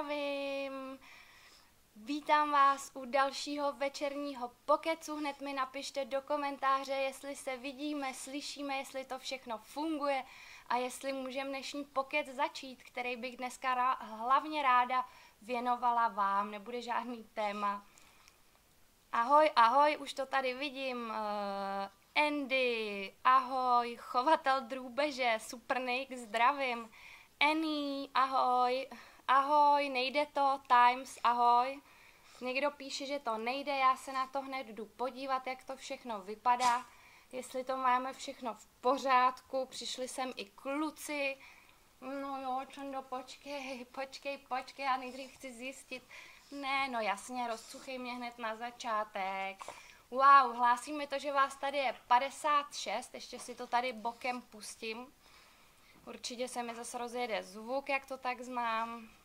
zdravím! Vítám vás u dalšího večerního pokecu. Hned mi napište do komentáře, jestli se vidíme, slyšíme, jestli to všechno funguje a jestli můžeme dnešní pokec začít, který bych dneska rá, hlavně ráda věnovala vám. Nebude žádný téma. Ahoj, ahoj, už to tady vidím. Uh, Andy, ahoj, chovatel drůbeže, super Nick, zdravím. Annie, ahoj, ahoj, nejde to, Times, ahoj. Někdo píše, že to nejde, já se na to hned jdu podívat, jak to všechno vypadá, jestli to máme všechno v pořádku, přišli sem i kluci, no jo, Čondo, počkej, počkej, počkej, já nejdřív chci zjistit, ne, no jasně, rozcuchej mě hned na začátek. Wow, hlásí mi to, že vás tady je 56, ještě si to tady bokem pustím. Určitě se mi zase rozjede zvuk, jak to tak znám.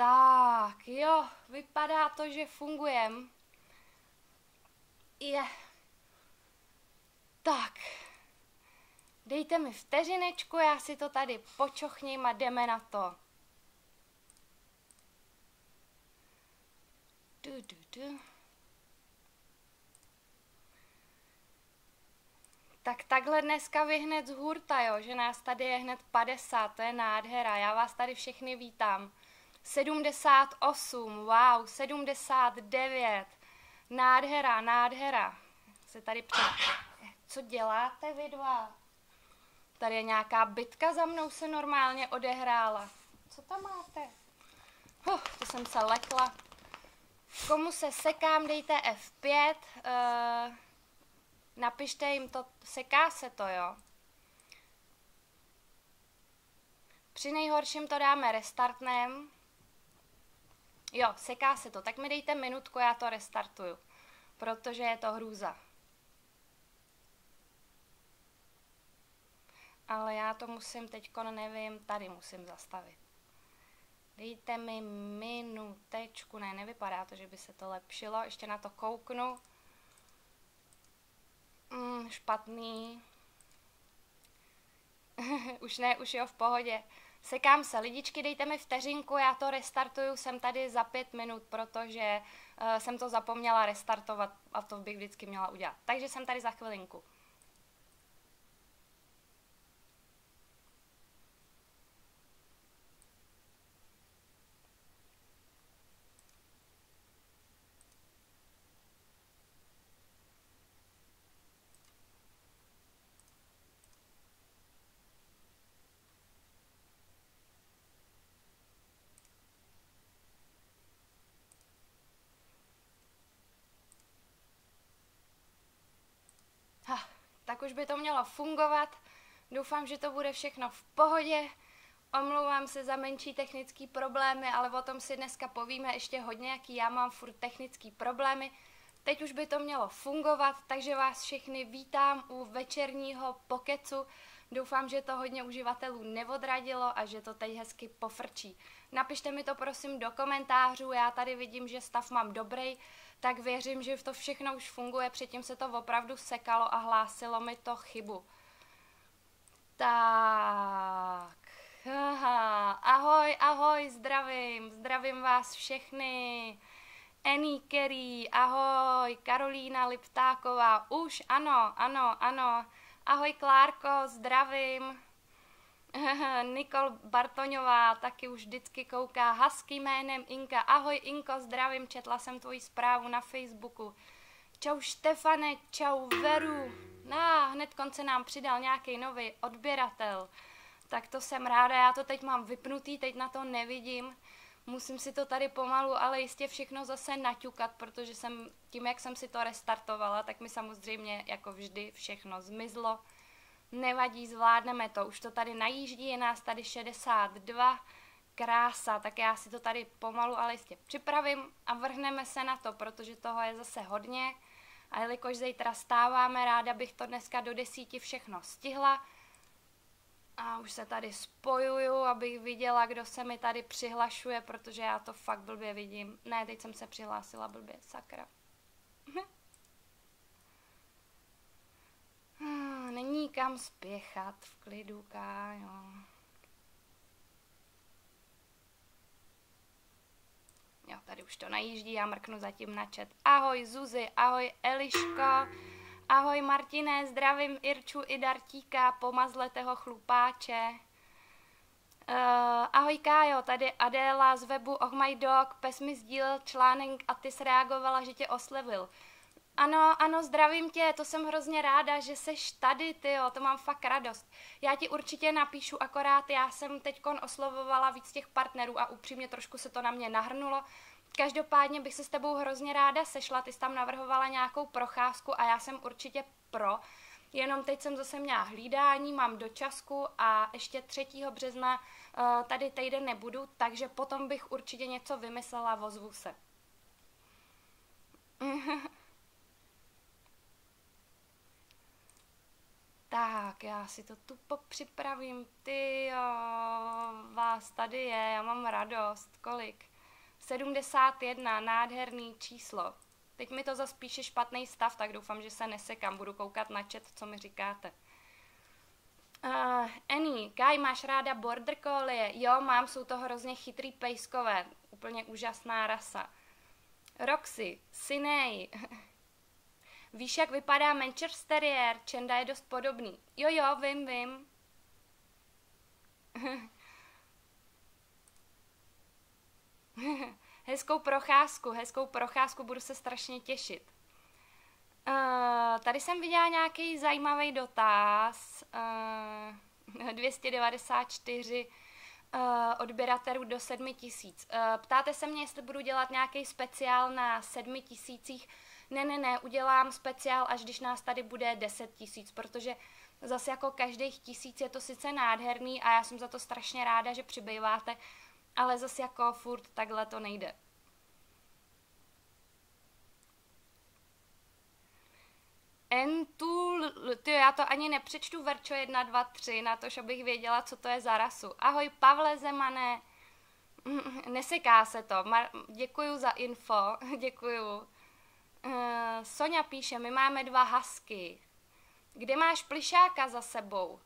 Tak, jo, vypadá to, že fungujem. Je. Tak. Dejte mi vteřinečku, já si to tady počochním a jdeme na to. Du, du, du. Tak takhle dneska vy hned z hurta, jo, že nás tady je hned 50, to je nádhera, já vás tady všechny vítám. 78, wow, 79, nádhera, nádhera. Se tady před... Co děláte vy dva? Tady je nějaká bitka za mnou se normálně odehrála. Co tam máte? Huh, to jsem se lekla. Komu se sekám, dejte F5. Uh, napište jim to, seká se to, jo. Při nejhorším to dáme restartnem. Jo, seká se to, tak mi dejte minutku, já to restartuju, protože je to hrůza. Ale já to musím teďko, nevím, tady musím zastavit. Dejte mi minutečku, ne, nevypadá to, že by se to lepšilo, ještě na to kouknu. Mm, špatný. už ne, už jo, v pohodě. Sekám se, lidičky, dejte mi vteřinku, já to restartuju, jsem tady za pět minut, protože uh, jsem to zapomněla restartovat a to bych vždycky měla udělat. Takže jsem tady za chvilinku. Tak už by to mělo fungovat. Doufám, že to bude všechno v pohodě. Omlouvám se za menší technické problémy, ale o tom si dneska povíme ještě hodně, jaký já mám furt technické problémy. Teď už by to mělo fungovat, takže vás všechny vítám u večerního pokecu. Doufám, že to hodně uživatelů neodradilo a že to teď hezky pofrčí. Napište mi to prosím do komentářů, já tady vidím, že stav mám dobrý, tak věřím, že to všechno už funguje, předtím se to opravdu sekalo a hlásilo mi to chybu. Tak, aha, ahoj, ahoj, zdravím, zdravím vás všechny. Annie Kerry, ahoj, Karolína Liptáková, už ano, ano, ano. Ahoj Klárko, zdravím. Nikol Bartoňová taky už vždycky kouká husky jménem Inka. Ahoj Inko, zdravím, četla jsem tvoji zprávu na Facebooku. Čau Štefane, čau Veru. No, hned konce nám přidal nějaký nový odběratel. Tak to jsem ráda, já to teď mám vypnutý, teď na to nevidím. Musím si to tady pomalu, ale jistě všechno zase naťukat, protože jsem tím, jak jsem si to restartovala, tak mi samozřejmě jako vždy všechno zmizlo. Nevadí, zvládneme to. Už to tady najíždí, je nás tady 62. Krása, tak já si to tady pomalu, ale jistě připravím a vrhneme se na to, protože toho je zase hodně. A jelikož zítra stáváme, ráda bych to dneska do desíti všechno stihla. A už se tady spojuju, abych viděla, kdo se mi tady přihlašuje, protože já to fakt blbě vidím. Ne, teď jsem se přihlásila blbě, sakra. Ah, není kam spěchat v klidu, Kájo. Jo, tady už to najíždí, já mrknu zatím na chat. Ahoj Zuzi, ahoj Eliško, ahoj Martine, zdravím Irču i Dartíka, pomazletého chlupáče. Uh, ahoj Kájo, tady Adéla z webu Oh My Dog, pes mi sdílel článek a ty jsi reagovala, že tě oslevil. Ano, ano, zdravím tě, to jsem hrozně ráda, že seš tady, ty jo, to mám fakt radost. Já ti určitě napíšu, akorát já jsem teď oslovovala víc těch partnerů a upřímně trošku se to na mě nahrnulo. Každopádně bych se s tebou hrozně ráda sešla, ty jsi tam navrhovala nějakou procházku a já jsem určitě pro. Jenom teď jsem zase měla hlídání, mám dočasku a ještě 3. března uh, tady týden nebudu, takže potom bych určitě něco vymyslela, vozvu se. Tak, já si to tu popřipravím. Ty jo, vás tady je, já mám radost. Kolik? 71, nádherný číslo. Teď mi to zase píše špatný stav, tak doufám, že se nesekám. Budu koukat na chat, co mi říkáte. Uh, Annie, Kai, máš ráda border collie? Jo, mám, jsou to hrozně chytrý pejskové. Úplně úžasná rasa. Roxy, Sinej, Víš, jak vypadá Manchester Terrier? Čenda je dost podobný. Jo, jo, vím, vím. hezkou procházku, hezkou procházku, budu se strašně těšit. Uh, tady jsem viděla nějaký zajímavý dotaz. Uh, 294 uh, odběratelů do 7000. Uh, ptáte se mě, jestli budu dělat nějaký speciál na 7000 ne, ne, ne, udělám speciál, až když nás tady bude 10 tisíc, protože zase jako každých tisíc je to sice nádherný a já jsem za to strašně ráda, že přibýváte, ale zase jako furt takhle to nejde. Entul, ty já to ani nepřečtu Verčo 1, 2, 3, na to, abych věděla, co to je za rasu. Ahoj Pavle Zemané, neseká se to, Mar- děkuju za info, děkuju. Uh, Sonja píše, my máme dva hasky. Kde máš plišáka za sebou?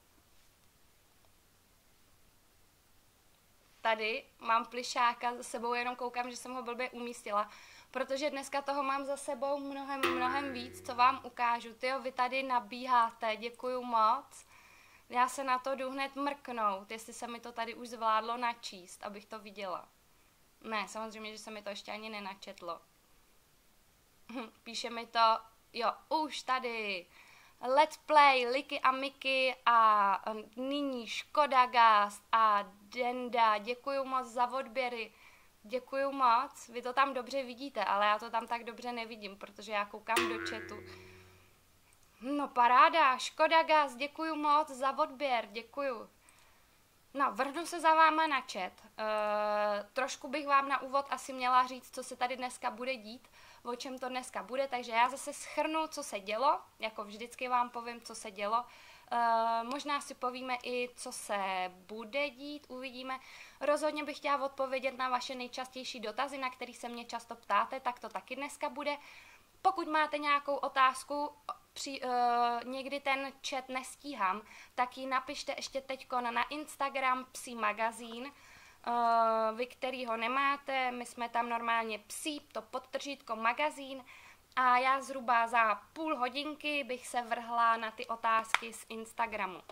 Tady mám plišáka za sebou, jenom koukám, že jsem ho blbě umístila, protože dneska toho mám za sebou mnohem, mnohem víc, co vám ukážu. Ty vy tady nabíháte, děkuju moc. Já se na to jdu hned mrknout, jestli se mi to tady už zvládlo načíst, abych to viděla. Ne, samozřejmě, že se mi to ještě ani nenačetlo. Píše mi to, jo, už tady. Let's Play, Liky a Miky a nyní Škoda Gas a Denda. Děkuji moc za odběry. Děkuji moc. Vy to tam dobře vidíte, ale já to tam tak dobře nevidím, protože já koukám do chatu. No paráda, Škoda Gas, děkuji moc za odběr, děkuji. No, vrhnu se za váma na chat. Uh, trošku bych vám na úvod asi měla říct, co se tady dneska bude dít o čem to dneska bude, takže já zase schrnu, co se dělo, jako vždycky vám povím, co se dělo. Uh, možná si povíme i, co se bude dít, uvidíme. Rozhodně bych chtěla odpovědět na vaše nejčastější dotazy, na které se mě často ptáte, tak to taky dneska bude. Pokud máte nějakou otázku, při, uh, někdy ten chat nestíhám, tak ji napište ještě teď na Instagram Psí magazín, vy, který ho nemáte, my jsme tam normálně psí, to podtržítko magazín a já zhruba za půl hodinky bych se vrhla na ty otázky z Instagramu.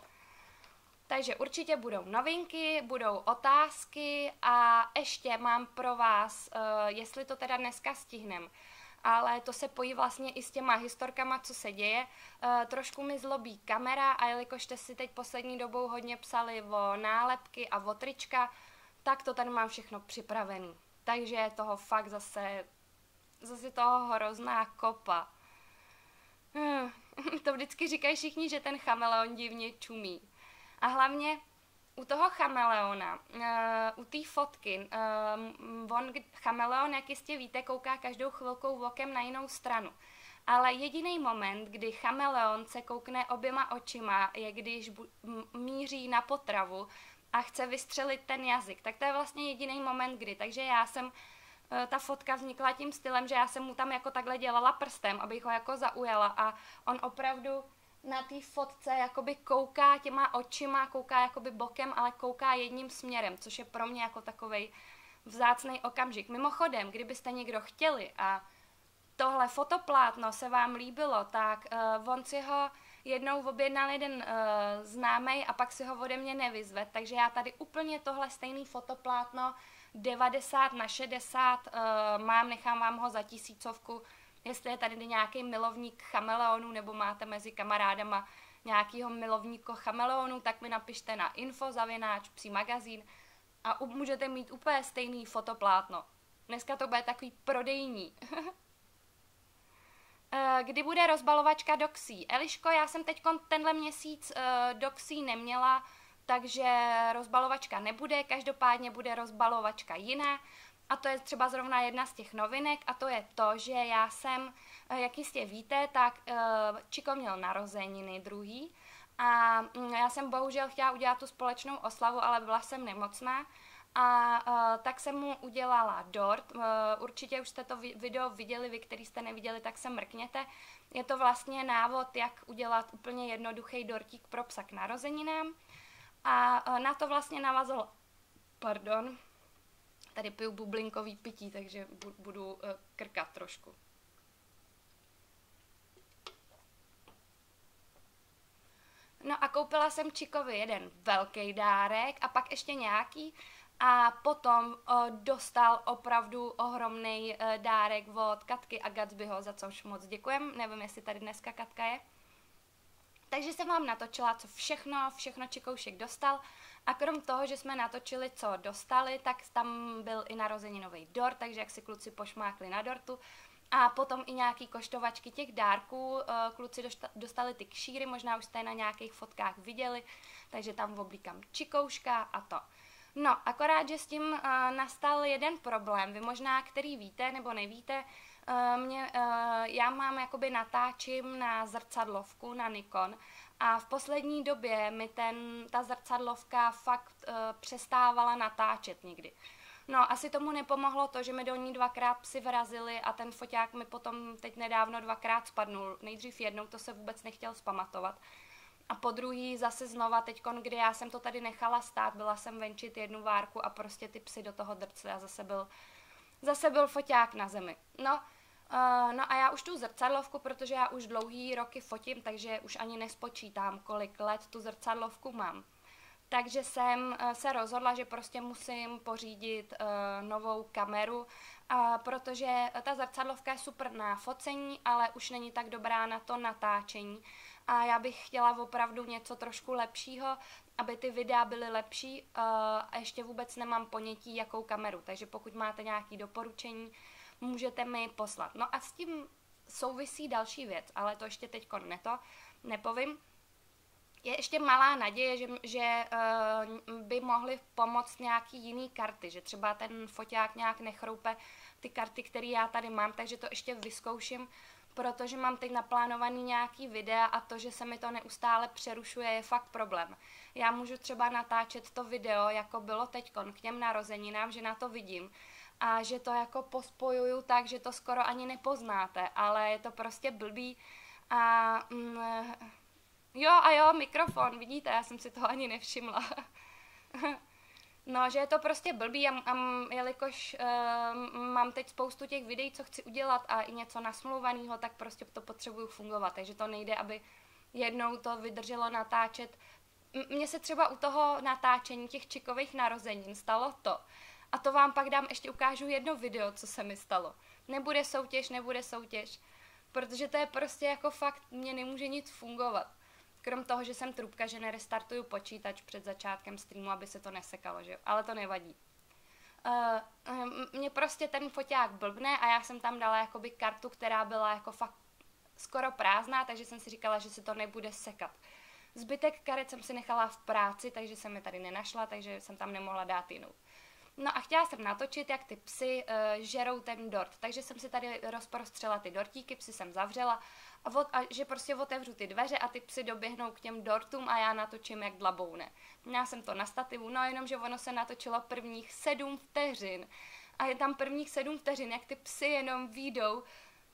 Takže určitě budou novinky, budou otázky a ještě mám pro vás, uh, jestli to teda dneska stihnem, ale to se pojí vlastně i s těma historkama, co se děje. Uh, trošku mi zlobí kamera a jelikož jste si teď poslední dobou hodně psali o nálepky a o trička, tak to tady mám všechno připravený. Takže je toho fakt zase, zase toho hrozná kopa. Hm, to vždycky říkají všichni, že ten chameleon divně čumí. A hlavně u toho chameleona, uh, u té fotky, uh, on, chameleon, jak jistě víte, kouká každou chvilkou okem na jinou stranu. Ale jediný moment, kdy chameleon se koukne oběma očima, je když míří na potravu a chce vystřelit ten jazyk. Tak to je vlastně jediný moment, kdy. Takže já jsem, eh, ta fotka vznikla tím stylem, že já jsem mu tam jako takhle dělala prstem, abych ho jako zaujala a on opravdu na té fotce jakoby kouká těma očima, kouká jakoby bokem, ale kouká jedním směrem, což je pro mě jako takovej vzácný okamžik. Mimochodem, kdybyste někdo chtěli a tohle fotoplátno se vám líbilo, tak uh, on si ho jednou objednal jeden uh, známý a pak si ho ode mě nevyzve, takže já tady úplně tohle stejný fotoplátno 90 na 60 uh, eh, mám, nechám vám ho za tisícovku, jestli je tady nějaký milovník chameleonů nebo máte mezi kamarádama nějakýho milovníka chameleonů, tak mi napište na info zavináč psí magazín a můžete mít úplně stejný fotoplátno. Dneska to bude takový prodejní. Eh, kdy bude rozbalovačka Doxy? Eliško, já jsem teď tenhle měsíc uh, Doxy neměla, takže rozbalovačka nebude, každopádně bude rozbalovačka jiná. A to je třeba zrovna jedna z těch novinek a to je to, že já jsem, eh, jak jistě víte, tak Čiko měl narozeniny druhý a mm, já jsem bohužel chtěla udělat tu společnou oslavu, ale byla jsem nemocná a uh, tak jsem mu udělala dort. Uh, určitě už jste to vi- video viděli, vy, který jste neviděli, tak se mrkněte. Je to vlastně návod, jak udělat úplně jednoduchý dortík pro psa k narozeninám. A uh, na to vlastně navazal, pardon, tady piju bublinkový pití, takže bu- budu uh, krkat trošku. No a koupila jsem Čikovi jeden velký dárek a pak ještě nějaký a potom uh, dostal opravdu ohromný uh, dárek od Katky a Gatsbyho, za což moc děkujem. Nevím, jestli tady dneska Katka je. Takže jsem vám natočila, co všechno, všechno Čikoušek dostal. A krom toho, že jsme natočili, co dostali, tak tam byl i narozeninový dort, takže jak si kluci pošmákli na dortu. A potom i nějaký koštovačky těch dárků. Kluci dostali ty kšíry, možná už jste je na nějakých fotkách viděli, takže tam oblíkám čikouška a to. No, akorát, že s tím uh, nastal jeden problém, vy možná, který víte nebo nevíte, uh, mě, uh, já mám jakoby natáčím na zrcadlovku, na Nikon a v poslední době mi ten, ta zrcadlovka fakt uh, přestávala natáčet někdy. No, asi tomu nepomohlo to, že mi do ní dvakrát psi vrazili a ten foťák mi potom teď nedávno dvakrát spadnul. Nejdřív jednou, to se vůbec nechtěl spamatovat. A po druhý zase znova teď, kdy já jsem to tady nechala stát, byla jsem venčit jednu várku a prostě ty psy do toho drcly a zase byl, zase byl foťák na zemi. No, uh, no a já už tu zrcadlovku, protože já už dlouhý roky fotím, takže už ani nespočítám, kolik let tu zrcadlovku mám. Takže jsem uh, se rozhodla, že prostě musím pořídit uh, novou kameru, uh, protože ta zrcadlovka je super na focení, ale už není tak dobrá na to natáčení a já bych chtěla opravdu něco trošku lepšího, aby ty videa byly lepší uh, a ještě vůbec nemám ponětí, jakou kameru, takže pokud máte nějaké doporučení, můžete mi poslat. No a s tím souvisí další věc, ale to ještě teď neto, nepovím. Je ještě malá naděje, že, že uh, by mohly pomoct nějaký jiný karty, že třeba ten foťák nějak nechroupe ty karty, které já tady mám, takže to ještě vyzkouším protože mám teď naplánovaný nějaký videa a to, že se mi to neustále přerušuje, je fakt problém. Já můžu třeba natáčet to video, jako bylo teď k těm narozeninám, že na to vidím a že to jako pospojuju tak, že to skoro ani nepoznáte, ale je to prostě blbý a mm, jo a jo, mikrofon, vidíte, já jsem si toho ani nevšimla. No, že je to prostě blbý a, a jelikož uh, mám teď spoustu těch videí, co chci udělat a i něco nasmluvaného, tak prostě to potřebuju fungovat, takže to nejde, aby jednou to vydrželo natáčet. Mně se třeba u toho natáčení těch čikových narozenin stalo to. A to vám pak dám, ještě ukážu jedno video, co se mi stalo. Nebude soutěž, nebude soutěž. Protože to je prostě jako fakt, mě nemůže nic fungovat. Krom toho, že jsem trubka, že nerestartuju počítač před začátkem streamu, aby se to nesekalo, že jo? Ale to nevadí. Uh, mě prostě ten foťák blbne a já jsem tam dala jakoby kartu, která byla jako fakt skoro prázdná, takže jsem si říkala, že se to nebude sekat. Zbytek karet jsem si nechala v práci, takže jsem je tady nenašla, takže jsem tam nemohla dát jinou. No a chtěla jsem natočit, jak ty psy uh, žerou ten dort, takže jsem si tady rozprostřela ty dortíky, psy jsem zavřela a, od, a že prostě otevřu ty dveře a ty psy doběhnou k těm dortům a já natočím jak dlaboune. Měla jsem to na stativu, no jenom, že ono se natočilo prvních sedm vteřin a je tam prvních sedm vteřin, jak ty psy jenom výjdou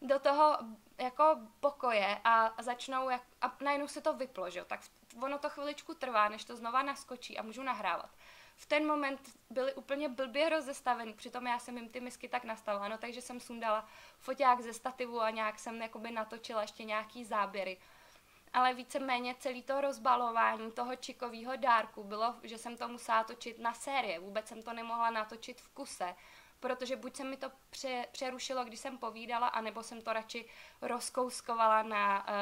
do toho jako pokoje a začnou, jak, a najednou se to vyplo, že? tak ono to chviličku trvá, než to znova naskočí a můžu nahrávat. V ten moment byly úplně blbě rozestavený, přitom já jsem jim ty misky tak nastavila, no takže jsem sundala foťák ze stativu a nějak jsem jakoby natočila ještě nějaký záběry. Ale víceméně celý to rozbalování toho čikového dárku bylo, že jsem to musela točit na série, vůbec jsem to nemohla natočit v kuse, protože buď se mi to pře- přerušilo, když jsem povídala, anebo jsem to radši rozkouskovala na uh,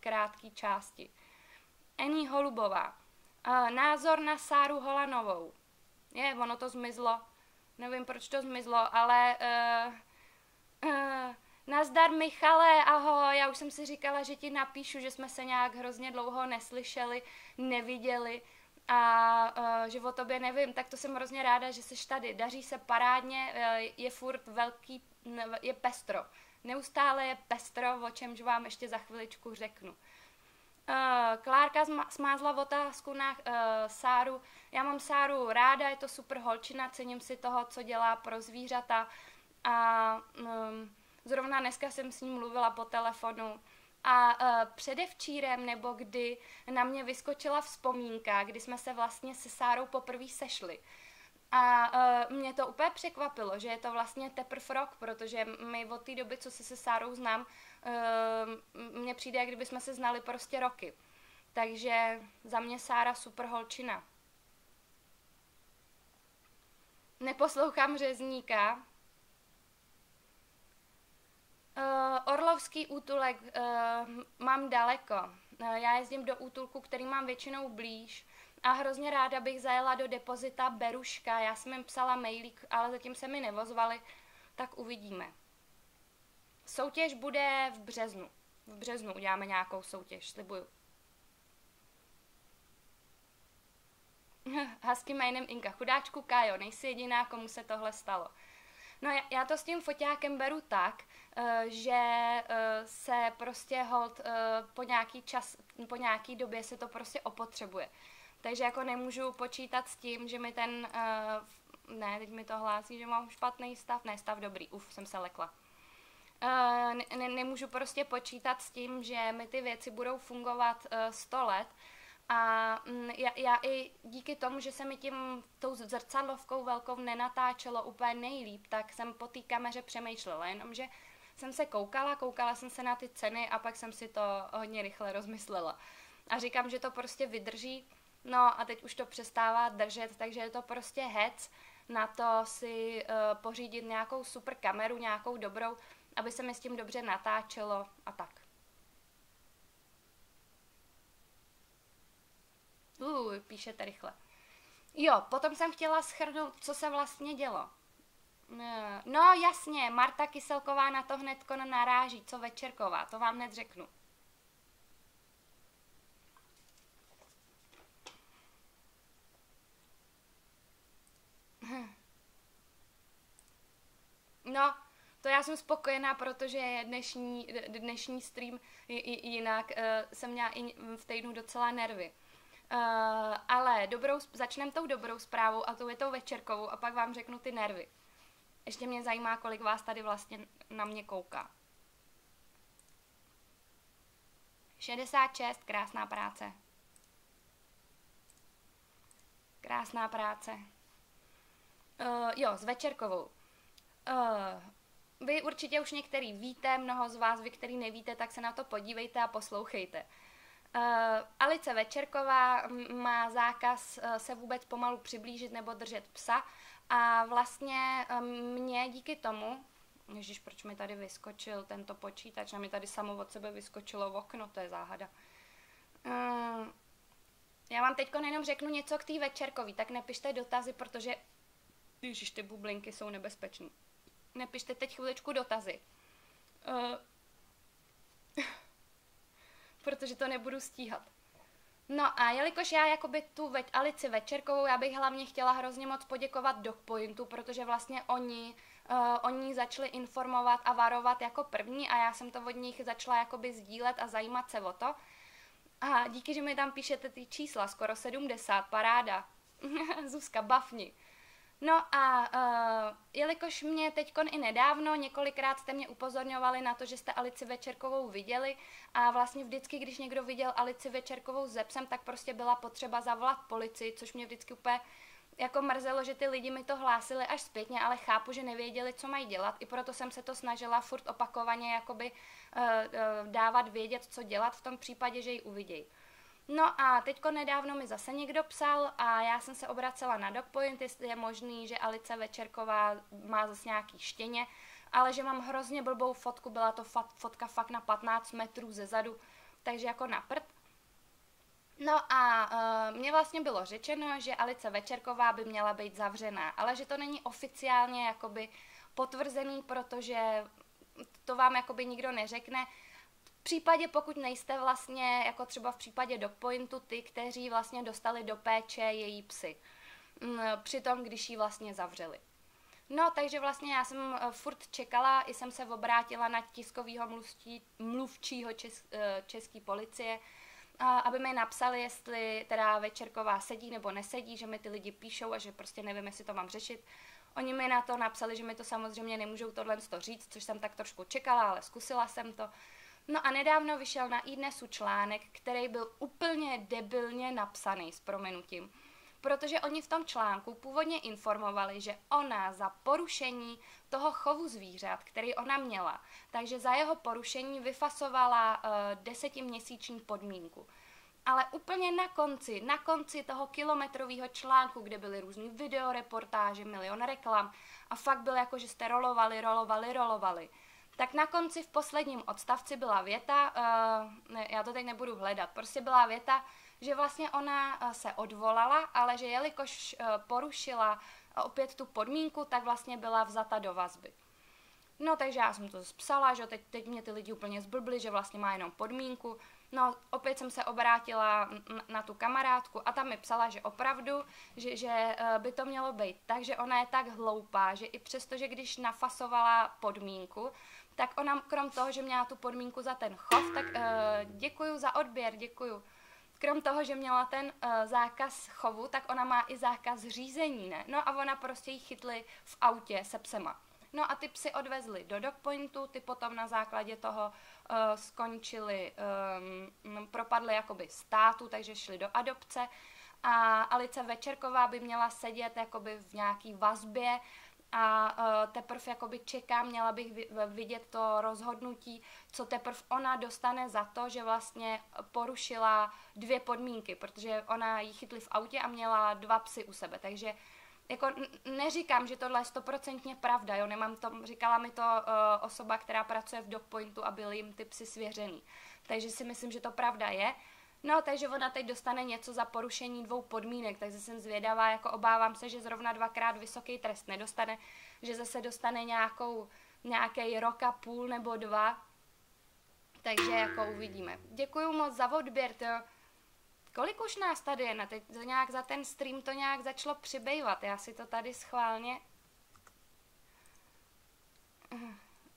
krátké části. Ení Holubová. Uh, názor na Sáru Holanovou. Je, ono to zmizlo. Nevím, proč to zmizlo, ale... Uh, uh, nazdar Michale, ahoj, já už jsem si říkala, že ti napíšu, že jsme se nějak hrozně dlouho neslyšeli, neviděli a uh, že o tobě nevím, tak to jsem hrozně ráda, že jsi tady. Daří se parádně, je furt velký, je pestro. Neustále je pestro, o čemž vám ještě za chviličku řeknu. Uh, Klárka smázla otázku na uh, Sáru. Já mám Sáru ráda, je to super holčina, cením si toho, co dělá pro zvířata. A um, zrovna dneska jsem s ním mluvila po telefonu a uh, předevčírem, nebo kdy na mě vyskočila vzpomínka, kdy jsme se vlastně se Sárou poprvé sešli. A uh, mě to úplně překvapilo, že je to vlastně teprve rok, protože my od té doby, co se se Sárou znám, mně přijde, jak kdyby jsme se znali prostě roky. Takže za mě Sára super holčina. Neposlouchám řezníka, Uh, Orlovský útulek uh, mám daleko. Uh, já jezdím do útulku, který mám většinou blíž a hrozně ráda bych zajela do depozita Beruška. Já jsem jim psala mailík, ale zatím se mi nevozvali, tak uvidíme. Soutěž bude v březnu. V březnu uděláme nějakou soutěž, slibuju. Husky jménem Inka. Chudáčku Kajo, nejsi jediná, komu se tohle stalo. No já, já to s tím foťákem beru tak, uh, že uh, se prostě hold uh, po nějaký čas, po nějaký době se to prostě opotřebuje. Takže jako nemůžu počítat s tím, že mi ten, ne, teď mi to hlásí, že mám špatný stav, ne, stav dobrý, uf, jsem se lekla. Uh, ne, nemůžu prostě počítat s tím, že mi ty věci budou fungovat uh, 100 let, a mm, já, já i díky tomu, že se mi tím tou zrcadlovkou velkou nenatáčelo úplně nejlíp, tak jsem po té kameře přemýšlela, jenomže jsem se koukala, koukala jsem se na ty ceny a pak jsem si to hodně rychle rozmyslela. A říkám, že to prostě vydrží, no a teď už to přestává držet, takže je to prostě hec na to si uh, pořídit nějakou super kameru, nějakou dobrou, aby se mi s tím dobře natáčelo a tak. Uh, píšete rychle. Jo, potom jsem chtěla schrnout, co se vlastně dělo. Eh, no jasně, Marta Kyselková na to hned naráží, co Večerková, to vám hned řeknu. No, to já jsem spokojená, protože dnešní, dnešní stream jinak uh, jsem měla i v týdnu docela nervy. Uh, ale dobrou, začneme tou dobrou zprávou a tou je tou večerkovou a pak vám řeknu ty nervy. Ještě mě zajímá, kolik vás tady vlastně na mě kouká. 66, krásná práce. Krásná práce. Uh, jo, s večerkovou. Uh, vy určitě už některý víte, mnoho z vás, vy, který nevíte, tak se na to podívejte a poslouchejte. Uh, Alice Večerková má zákaz uh, se vůbec pomalu přiblížit nebo držet psa a vlastně um, mě díky tomu, Ježíš, proč mi tady vyskočil tento počítač a mi tady samo od sebe vyskočilo v okno, to je záhada. Uh, já vám teď jenom řeknu něco k té večerkový, tak nepište dotazy, protože Ježíš, ty bublinky jsou nebezpečný. Nepište teď chviličku dotazy. Uh, protože to nebudu stíhat. No a jelikož já jakoby tu več, Alici Večerkovou, já bych hlavně chtěla hrozně moc poděkovat Dogpointu, protože vlastně oni, uh, oni začali informovat a varovat jako první a já jsem to od nich začala jakoby sdílet a zajímat se o to. A díky, že mi tam píšete ty čísla, skoro 70, paráda. Zuzka, bafni. No a uh, jelikož mě teď i nedávno několikrát jste mě upozorňovali na to, že jste Alici Večerkovou viděli a vlastně vždycky, když někdo viděl Alici Večerkovou s Zepsem, tak prostě byla potřeba zavolat policii, což mě vždycky úplně jako mrzelo, že ty lidi mi to hlásili až zpětně, ale chápu, že nevěděli, co mají dělat. I proto jsem se to snažila furt opakovaně jakoby uh, uh, dávat vědět, co dělat v tom případě, že ji uvidějí. No a teďko nedávno mi zase někdo psal a já jsem se obracela na DocPoint, jestli je možný, že Alice Večerková má zase nějaký štěně, ale že mám hrozně blbou fotku, byla to fotka fakt na 15 metrů ze zadu, takže jako na prd. No a uh, mně vlastně bylo řečeno, že Alice Večerková by měla být zavřená, ale že to není oficiálně jakoby potvrzený, protože to vám jakoby nikdo neřekne. V případě, pokud nejste vlastně, jako třeba v případě Dogpointu, ty, kteří vlastně dostali do péče její psy. Mm, přitom, když ji vlastně zavřeli. No, takže vlastně já jsem uh, furt čekala, i jsem se obrátila na tiskového mluvčího čes, uh, české policie, aby mi napsali, jestli teda Večerková sedí nebo nesedí, že mi ty lidi píšou a že prostě nevím, jestli to mám řešit. Oni mi na to napsali, že mi to samozřejmě nemůžou tohle to říct, což jsem tak trošku čekala, ale zkusila jsem to. No a nedávno vyšel na iDnesu článek, který byl úplně debilně napsaný s prominutím protože oni v tom článku původně informovali, že ona za porušení toho chovu zvířat, který ona měla, takže za jeho porušení vyfasovala uh, desetiměsíční podmínku. Ale úplně na konci, na konci toho kilometrového článku, kde byly různý videoreportáže, milion reklam a fakt bylo jako, že jste rolovali, rolovali, rolovali, tak na konci v posledním odstavci byla věta, uh, já to teď nebudu hledat, prostě byla věta, že vlastně ona uh, se odvolala, ale že jelikož uh, porušila opět tu podmínku, tak vlastně byla vzata do vazby. No takže já jsem to psala, že teď, teď mě ty lidi úplně zblbli, že vlastně má jenom podmínku. No opět jsem se obrátila na tu kamarádku a tam mi psala, že opravdu, že, že by to mělo být tak, že ona je tak hloupá, že i přesto, že když nafasovala podmínku, tak ona krom toho, že měla tu podmínku za ten chov, tak uh, děkuju za odběr, děkuju. Krom toho, že měla ten uh, zákaz chovu, tak ona má i zákaz řízení, ne? No a ona prostě jí chytli v autě se psema. No a ty psy odvezli do dogpointu, ty potom na základě toho uh, skončili, um, propadly jakoby státu, takže šli do adopce a Alice Večerková by měla sedět jakoby v nějaký vazbě a uh, teprve jakoby čekám, měla bych vidět to rozhodnutí, co teprve ona dostane za to, že vlastně porušila dvě podmínky, protože ona ji chytli v autě a měla dva psy u sebe, takže jako neříkám, že tohle je stoprocentně pravda, jo, nemám to, říkala mi to uh, osoba, která pracuje v Dogpointu a byly jim ty psy svěřený, takže si myslím, že to pravda je, No, takže ona teď dostane něco za porušení dvou podmínek, takže jsem zvědavá, jako obávám se, že zrovna dvakrát vysoký trest nedostane, že zase dostane nějakou, nějaký rok a půl nebo dva, takže jako uvidíme. Děkuji moc za odběr, to Kolik už nás tady je? Na teď to nějak za ten stream to nějak začalo přibývat. Já si to tady schválně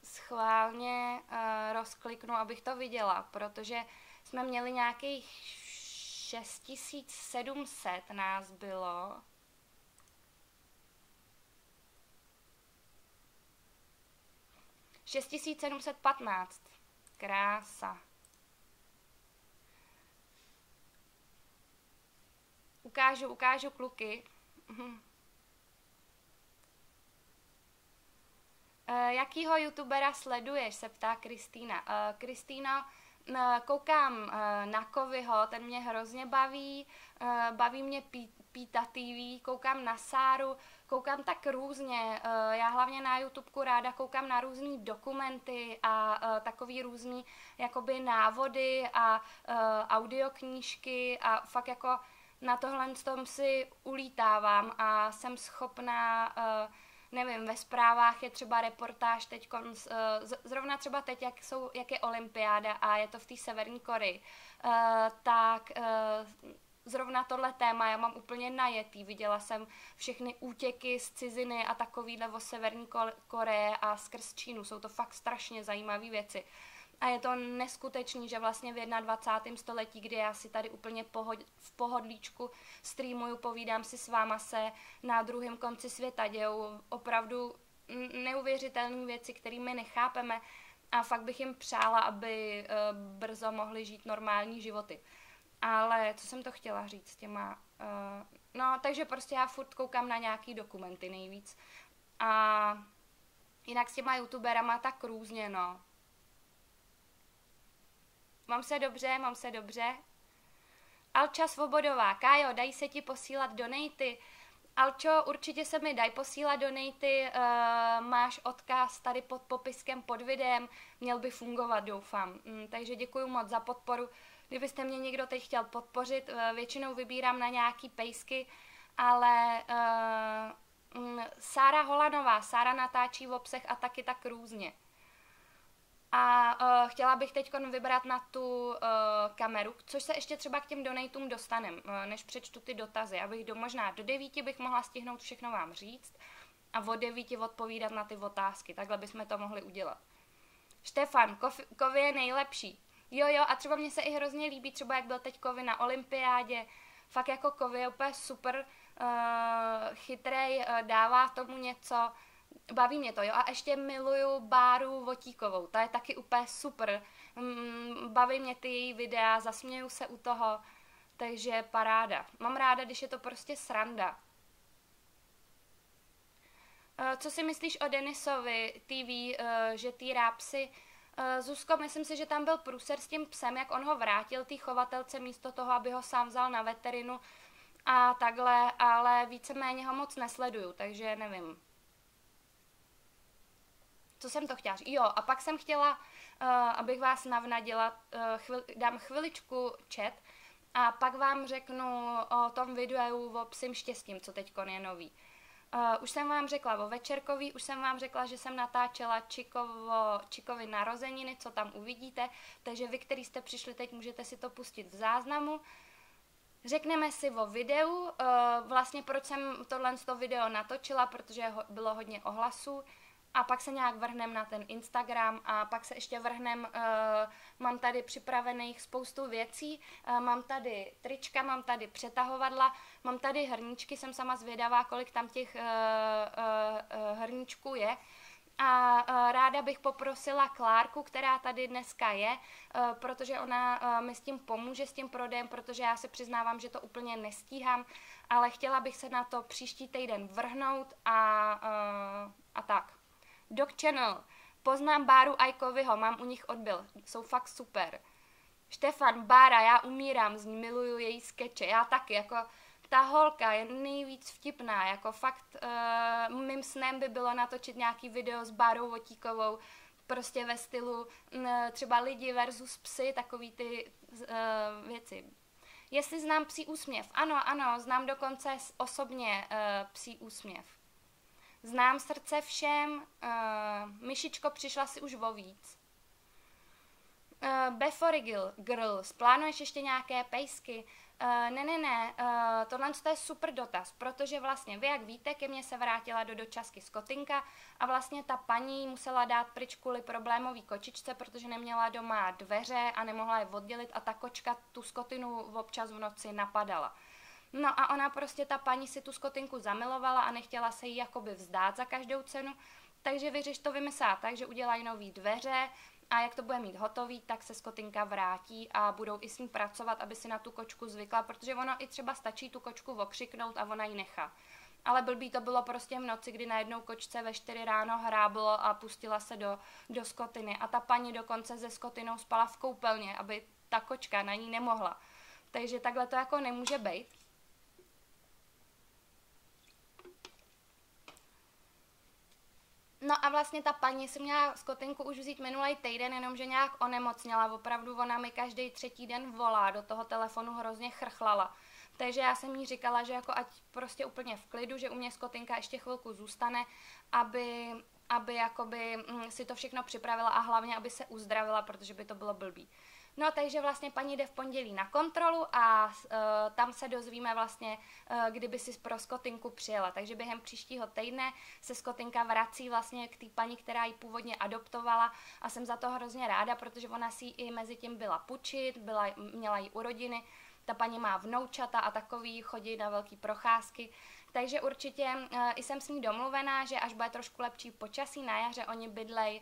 schválně uh, rozkliknu, abych to viděla, protože jsme měli nějakých 6700 nás bylo. Šest tisíc sedmset patnáct. Krása. Ukážu, ukážu kluky. Mhm. Uh, jakýho youtubera sleduješ, se ptá Kristýna. Uh, Kristýna, koukám eh, na Kovyho, ten mě hrozně baví, eh, baví mě Píta TV, koukám na Sáru, koukám tak různě. Eh, já hlavně na YouTubeku ráda koukám na různé dokumenty a takový různý jakoby návody a audioknížky a fakt jako na tohle tom si ulítávám a jsem schopná uh, nevím, ve zprávách je třeba reportáž teď, uh, zrovna třeba teď, jak, jsou, jak je olympiáda a je to v té Severní Koreji, uh, tak uh, zrovna tohle téma já mám úplně najetý. Viděla jsem všechny útěky z ciziny a takovýhle o Severní Koreje a skrz Čínu. Jsou to fakt strašně zajímavé věci. A je to neskutečný, že vlastně v 21. století, kdy já si tady úplně pohod, v pohodlíčku streamuju, povídám si s váma se na druhém konci světa, dějou opravdu neuvěřitelné věci, které my nechápeme a fakt bych jim přála, aby uh, brzo mohli žít normální životy. Ale co jsem to chtěla říct s těma... Uh, No, takže prostě já furt koukám na nějaký dokumenty nejvíc. A jinak s těma youtuberama tak různě, no. Mám se dobře, mám se dobře. Alča Svobodová, Kájo, dají se ti posílat donaty. Alčo, určitě se mi dají posílat donaty, uh, máš odkaz tady pod popiskem pod videem, měl by fungovat, doufám. Mm, takže děkuji moc za podporu. Kdybyste mě někdo teď chtěl podpořit, uh, většinou vybírám na nějaký pejsky, ale uh, Sára Holanová, Sára natáčí v obsech a taky tak různě. A uh, chtěla bych teď vybrat na tu uh, kameru, což se ještě třeba k těm donatům dostanem, uh, než přečtu ty dotazy, abych do možná do devíti bych mohla stihnout všechno vám říct a od devíti odpovídat na ty otázky. Takhle bychom to mohli udělat. Štefan, Kovy je nejlepší. Jo, jo, a třeba mně se i hrozně líbí, třeba jak byl teď Kovy na olympiádě. Fakt jako Kovy je úplně super, uh, chytrej, uh, dává tomu něco, baví mě to, jo. A ještě miluju Báru Votíkovou, ta je taky úplně super. Mm, baví mě ty její videa, zasměju se u toho, takže paráda. Mám ráda, když je to prostě sranda. Eh, co si myslíš o Denisovi TV, eh, že ty rápsy eh, Zuzko, myslím si, že tam byl průser s tím psem, jak on ho vrátil té chovatelce místo toho, aby ho sám vzal na veterinu a takhle, ale víceméně ho moc nesleduju, takže nevím co jsem to chtěla říct? Jo, a pak jsem chtěla, uh, abych vás navnadila, uh, chvil, dám chviličku chat a pak vám řeknu o tom videu o psím štěstím, co teď je nový. Uh, už jsem vám řekla o večerkový, už jsem vám řekla, že jsem natáčela Čikovo, Čikovi narozeniny, co tam uvidíte, takže vy, který jste přišli teď, můžete si to pustit v záznamu. Řekneme si o videu, uh, vlastně proč jsem tohle video natočila, protože bylo hodně ohlasů a pak se nějak vrhnem na ten Instagram a pak se ještě vrhnem, uh, mám tady připravených spoustu věcí, uh, mám tady trička, mám tady přetahovadla, mám tady hrníčky, jsem sama zvědavá, kolik tam těch uh, uh, uh, hrníčků je. A uh, ráda bych poprosila Klárku, která tady dneska je, uh, protože ona uh, mi s tím pomůže, s tím prodejem, protože já se přiznávám, že to úplně nestíhám, ale chtěla bych se na to příští týden vrhnout a, a tak. Dog Channel. Poznám Báru Ajkovyho, mám u nich odbil. Jsou fakt super. Štefan, Bára, já umírám z ní, miluju její skeče. Já taky, jako ta holka je nejvíc vtipná, jako fakt uh, mým snem by bylo natočit nějaký video s Bárou Votíkovou, prostě ve stylu uh, třeba lidi versus psy, takový ty uh, věci. Jestli znám psí úsměv, ano, ano, znám dokonce osobně uh, psí úsměv. Znám srdce všem, uh, myšičko přišla si už o víc. Uh, Before Girls, plánuješ ještě nějaké pejsky? Uh, ne, ne, ne, uh, tohle je super dotaz, protože vlastně vy, jak víte, ke mně se vrátila do dočasky skotinka a vlastně ta paní musela dát pryč kvůli problémový kočičce, protože neměla doma dveře a nemohla je oddělit a ta kočka tu skotinu občas v noci napadala. No a ona prostě, ta paní si tu skotinku zamilovala a nechtěla se jí jakoby vzdát za každou cenu, takže vyřeš to vymyslá tak, že udělají nový dveře a jak to bude mít hotový, tak se skotinka vrátí a budou i s ní pracovat, aby si na tu kočku zvykla, protože ono i třeba stačí tu kočku okřiknout a ona ji nechá. Ale blbý to bylo prostě v noci, kdy najednou kočce ve 4 ráno hráblo a pustila se do, do skotiny. A ta paní dokonce ze skotinou spala v koupelně, aby ta kočka na ní nemohla. Takže takhle to jako nemůže být. No a vlastně ta paní si měla skotinku už vzít minulý týden, jenomže nějak onemocněla. Opravdu ona mi každý třetí den volá, do toho telefonu hrozně chrchlala. Takže já jsem jí říkala, že jako ať prostě úplně v klidu, že u mě skotinka ještě chvilku zůstane, aby, aby jakoby mm, si to všechno připravila a hlavně, aby se uzdravila, protože by to bylo blbý. No, takže vlastně paní jde v pondělí na kontrolu a uh, tam se dozvíme vlastně, uh, kdyby si pro skotinku přijela. Takže během příštího týdne se skotinka vrací vlastně k té paní, která ji původně adoptovala a jsem za to hrozně ráda, protože ona si i mezi tím byla pučit, byla, měla jí urodiny, ta paní má vnoučata a takový, chodí na velký procházky, takže určitě uh, jsem s ní domluvená, že až bude trošku lepší počasí na jaře, oni bydlej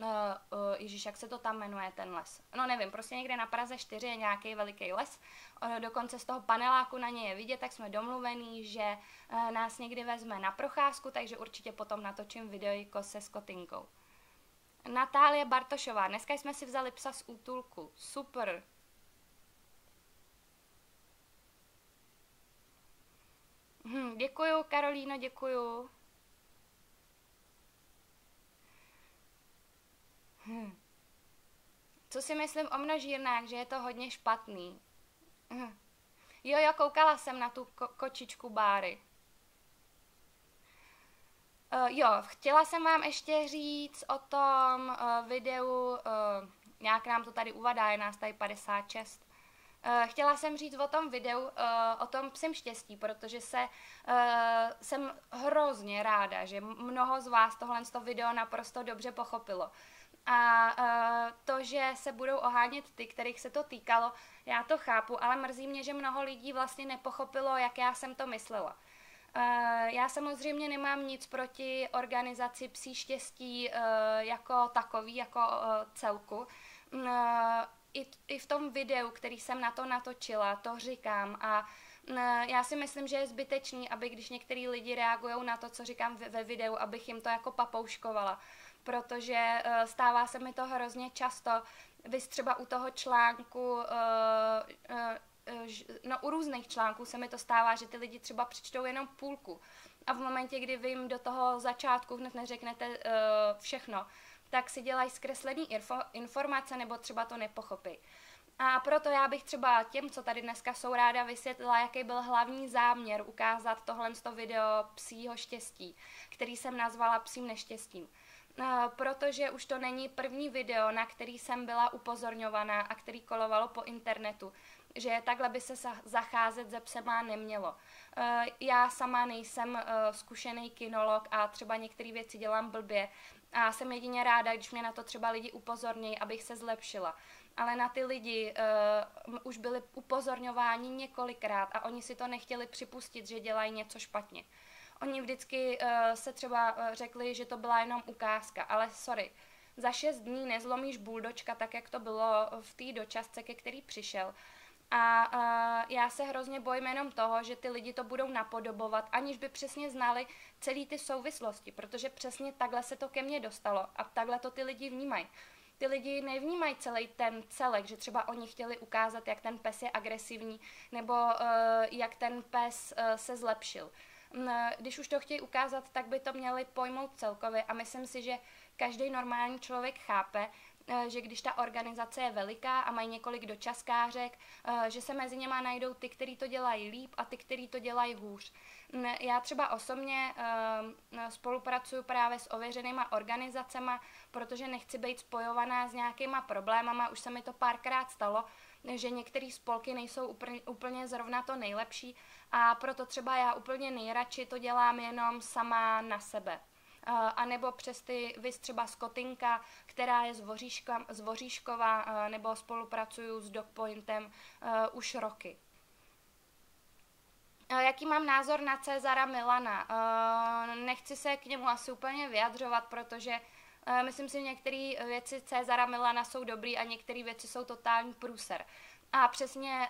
uh, uh, Ježíš, jak se to tam jmenuje, ten les. No nevím, prostě někde na Praze 4 je nějaký veliký les, uh, dokonce z toho paneláku na něj je vidět, tak jsme domluvení, že uh, nás někdy vezme na procházku, takže určitě potom natočím videojko se skotinkou. Natálie Bartošová, dneska jsme si vzali psa z útulku, super. Hm, děkuju, Karolíno, děkuju. Hm. Co si myslím o množírnách, že je to hodně špatný. Hm. Jo, jo, koukala jsem na tu ko- kočičku Báry. Uh, jo, chtěla jsem vám ještě říct o tom uh, videu, uh, nějak nám to tady uvadá, je nás tady 56. Uh, chtěla jsem říct o tom videu, uh, o tom psem štěstí, protože se, uh, jsem hrozně ráda, že mnoho z vás tohle video naprosto dobře pochopilo. A uh, to, že se budou ohánět ty, kterých se to týkalo, já to chápu, ale mrzí mě, že mnoho lidí vlastně nepochopilo, jak já jsem to myslela. Uh, já samozřejmě nemám nic proti organizaci psí štěstí uh, jako takový, jako uh, celku. Uh, i, I v tom videu, který jsem na to natočila, to říkám a já si myslím, že je zbytečný, aby když některý lidi reagují na to, co říkám ve, ve videu, abych jim to jako papouškovala protože uh, stává se mi to hrozně často. Vy třeba u toho článku, uh, uh, no u různých článků se mi to stává, že ty lidi třeba přečtou jenom půlku. A v momentě, kdy vy jim do toho začátku hned neřeknete všechno, tak si dělají zkreslený info- informace nebo třeba to nepochopí. A proto já bych třeba těm, co tady dneska jsou ráda, vysvětlila, jaký byl hlavní záměr ukázat tohle video psího štěstí, který jsem nazvala psím neštěstím. Protože už to není první video, na který jsem byla upozorňovaná a který kolovalo po internetu, že takhle by se zacházet ze psema nemělo. Eh, já sama nejsem eh, zkušený kinolog a třeba některé věci dělám blbě a jsem jedině ráda, když mě na to třeba lidi upozorní, abych se zlepšila. Ale na ty lidi uh, už byli upozorňováni několikrát a oni si to nechtěli připustit, že dělají něco špatně. Oni vždycky uh, se třeba uh, řekli, že to byla jenom ukázka, ale sorry, za šest dní nezlomíš buldočka, tak jak to bylo v té dočasce, ke který přišel. A uh, já se hrozně bojím jenom toho, že ty lidi to budou napodobovat, aniž by přesně znali celý ty souvislosti, protože přesně takhle se to ke mně dostalo a takhle to ty lidi vnímají. Ty lidi nevnímají celý ten celek, že třeba oni chtěli ukázat, jak ten pes je agresivní, nebo uh, jak ten pes uh, se zlepšil když už to chtějí ukázat, tak by to měli pojmout celkově a myslím si, že každý normální člověk chápe, eh, že když ta organizace je veliká a mají několik dočaskářek, eh, že se mezi něma najdou ty, kteří to dělají líp a ty, kteří to dělají hůř. Já třeba osobně eh, spolupracuju právě s ověřenýma organizacemi, protože nechci být spojovaná s nějakýma problémama, už se mi to párkrát stalo, že některé spolky nejsou úplně, úplně zrovna to nejlepší a proto třeba já úplně nejradši to dělám jenom sama na sebe. Uh, a nebo přes ty vys třeba Skotinka, která je z, Voříškova, uh, nebo spolupracuju s Dogpointem uh, už roky. Jaký mám názor na Cezara Milana? Nechci se k němu asi úplně vyjadřovat, protože myslím si, že některé věci Cezara Milana jsou dobrý a některé věci jsou totální průser. A přesně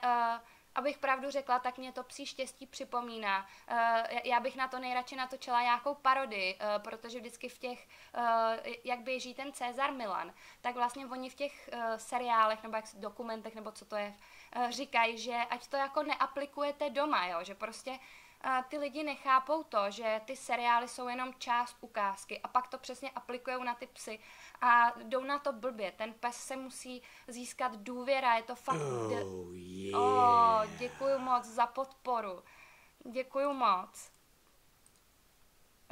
abych pravdu řekla, tak mě to psí štěstí připomíná. Uh, já bych na to nejradši natočila nějakou parodii, uh, protože vždycky v těch, uh, jak běží ten Cezar Milan, tak vlastně oni v těch seriálech nebo jak dokumentech nebo co to je, říkají, že ať to jako neaplikujete doma, jo, že prostě ty lidi nechápou to, že ty seriály jsou jenom část ukázky a pak to přesně aplikují na ty psy a jdou na to blbě. Ten pes se musí získat důvěra, je to fakt... Oh, yeah. oh, děkuji moc za podporu. Děkuji moc.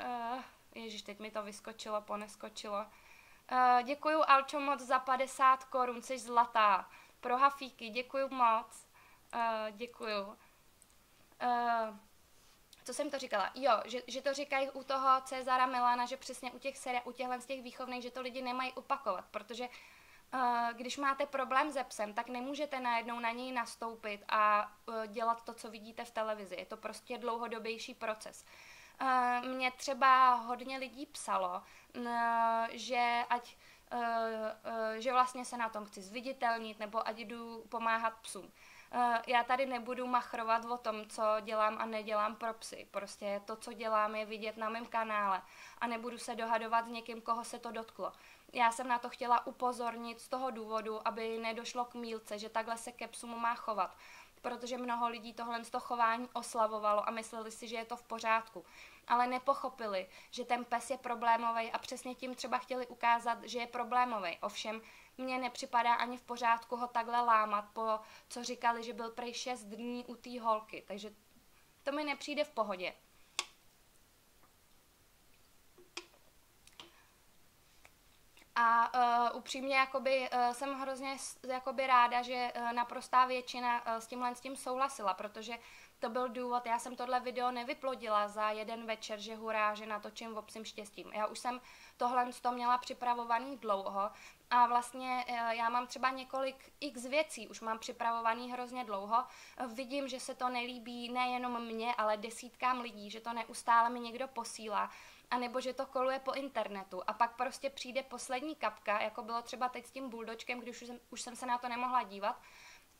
Uh, Ježíš, teď mi to vyskočilo, poneskočilo. Uh, děkuji Alčo moc za 50 korun, jsi zlatá. Pro hafíky, děkuji moc. Uh, děkuji. Uh, co jsem to říkala? Jo, že, že to říkají u toho Cezara Milana, že přesně u těch seri, u těchhle z těch výchovných, že to lidi nemají opakovat, protože uh, když máte problém se psem, tak nemůžete najednou na něj nastoupit a uh, dělat to, co vidíte v televizi. Je to prostě dlouhodobější proces. Uh, mě třeba hodně lidí psalo, uh, že ať že vlastně se na tom chci zviditelnit, nebo ať jdu pomáhat psům. Já tady nebudu machrovat o tom, co dělám a nedělám pro psy. Prostě to, co dělám, je vidět na mém kanále a nebudu se dohadovat s někým, koho se to dotklo. Já jsem na to chtěla upozornit z toho důvodu, aby nedošlo k mílce, že takhle se ke psům má chovat protože mnoho lidí tohle z toho chování oslavovalo a mysleli si, že je to v pořádku. Ale nepochopili, že ten pes je problémový a přesně tím třeba chtěli ukázat, že je problémový. Ovšem, mně nepřipadá ani v pořádku ho takhle lámat, po co říkali, že byl prej 6 dní u té holky. Takže to mi nepřijde v pohodě. A uh, upřímně jakoby, uh, jsem hrozně jakoby ráda, že uh, naprostá většina uh, s tímhle s tím souhlasila, protože to byl důvod, já jsem tohle video nevyplodila za jeden večer, že hurá, že natočím v obsím štěstím. Já už jsem tohle to měla připravovaný dlouho a vlastně já mám třeba několik x věcí, už mám připravovaný hrozně dlouho. Vidím, že se to nelíbí nejenom mně, ale desítkám lidí, že to neustále mi někdo posílá anebo že to koluje po internetu a pak prostě přijde poslední kapka, jako bylo třeba teď s tím buldočkem, když už jsem, už jsem se na to nemohla dívat,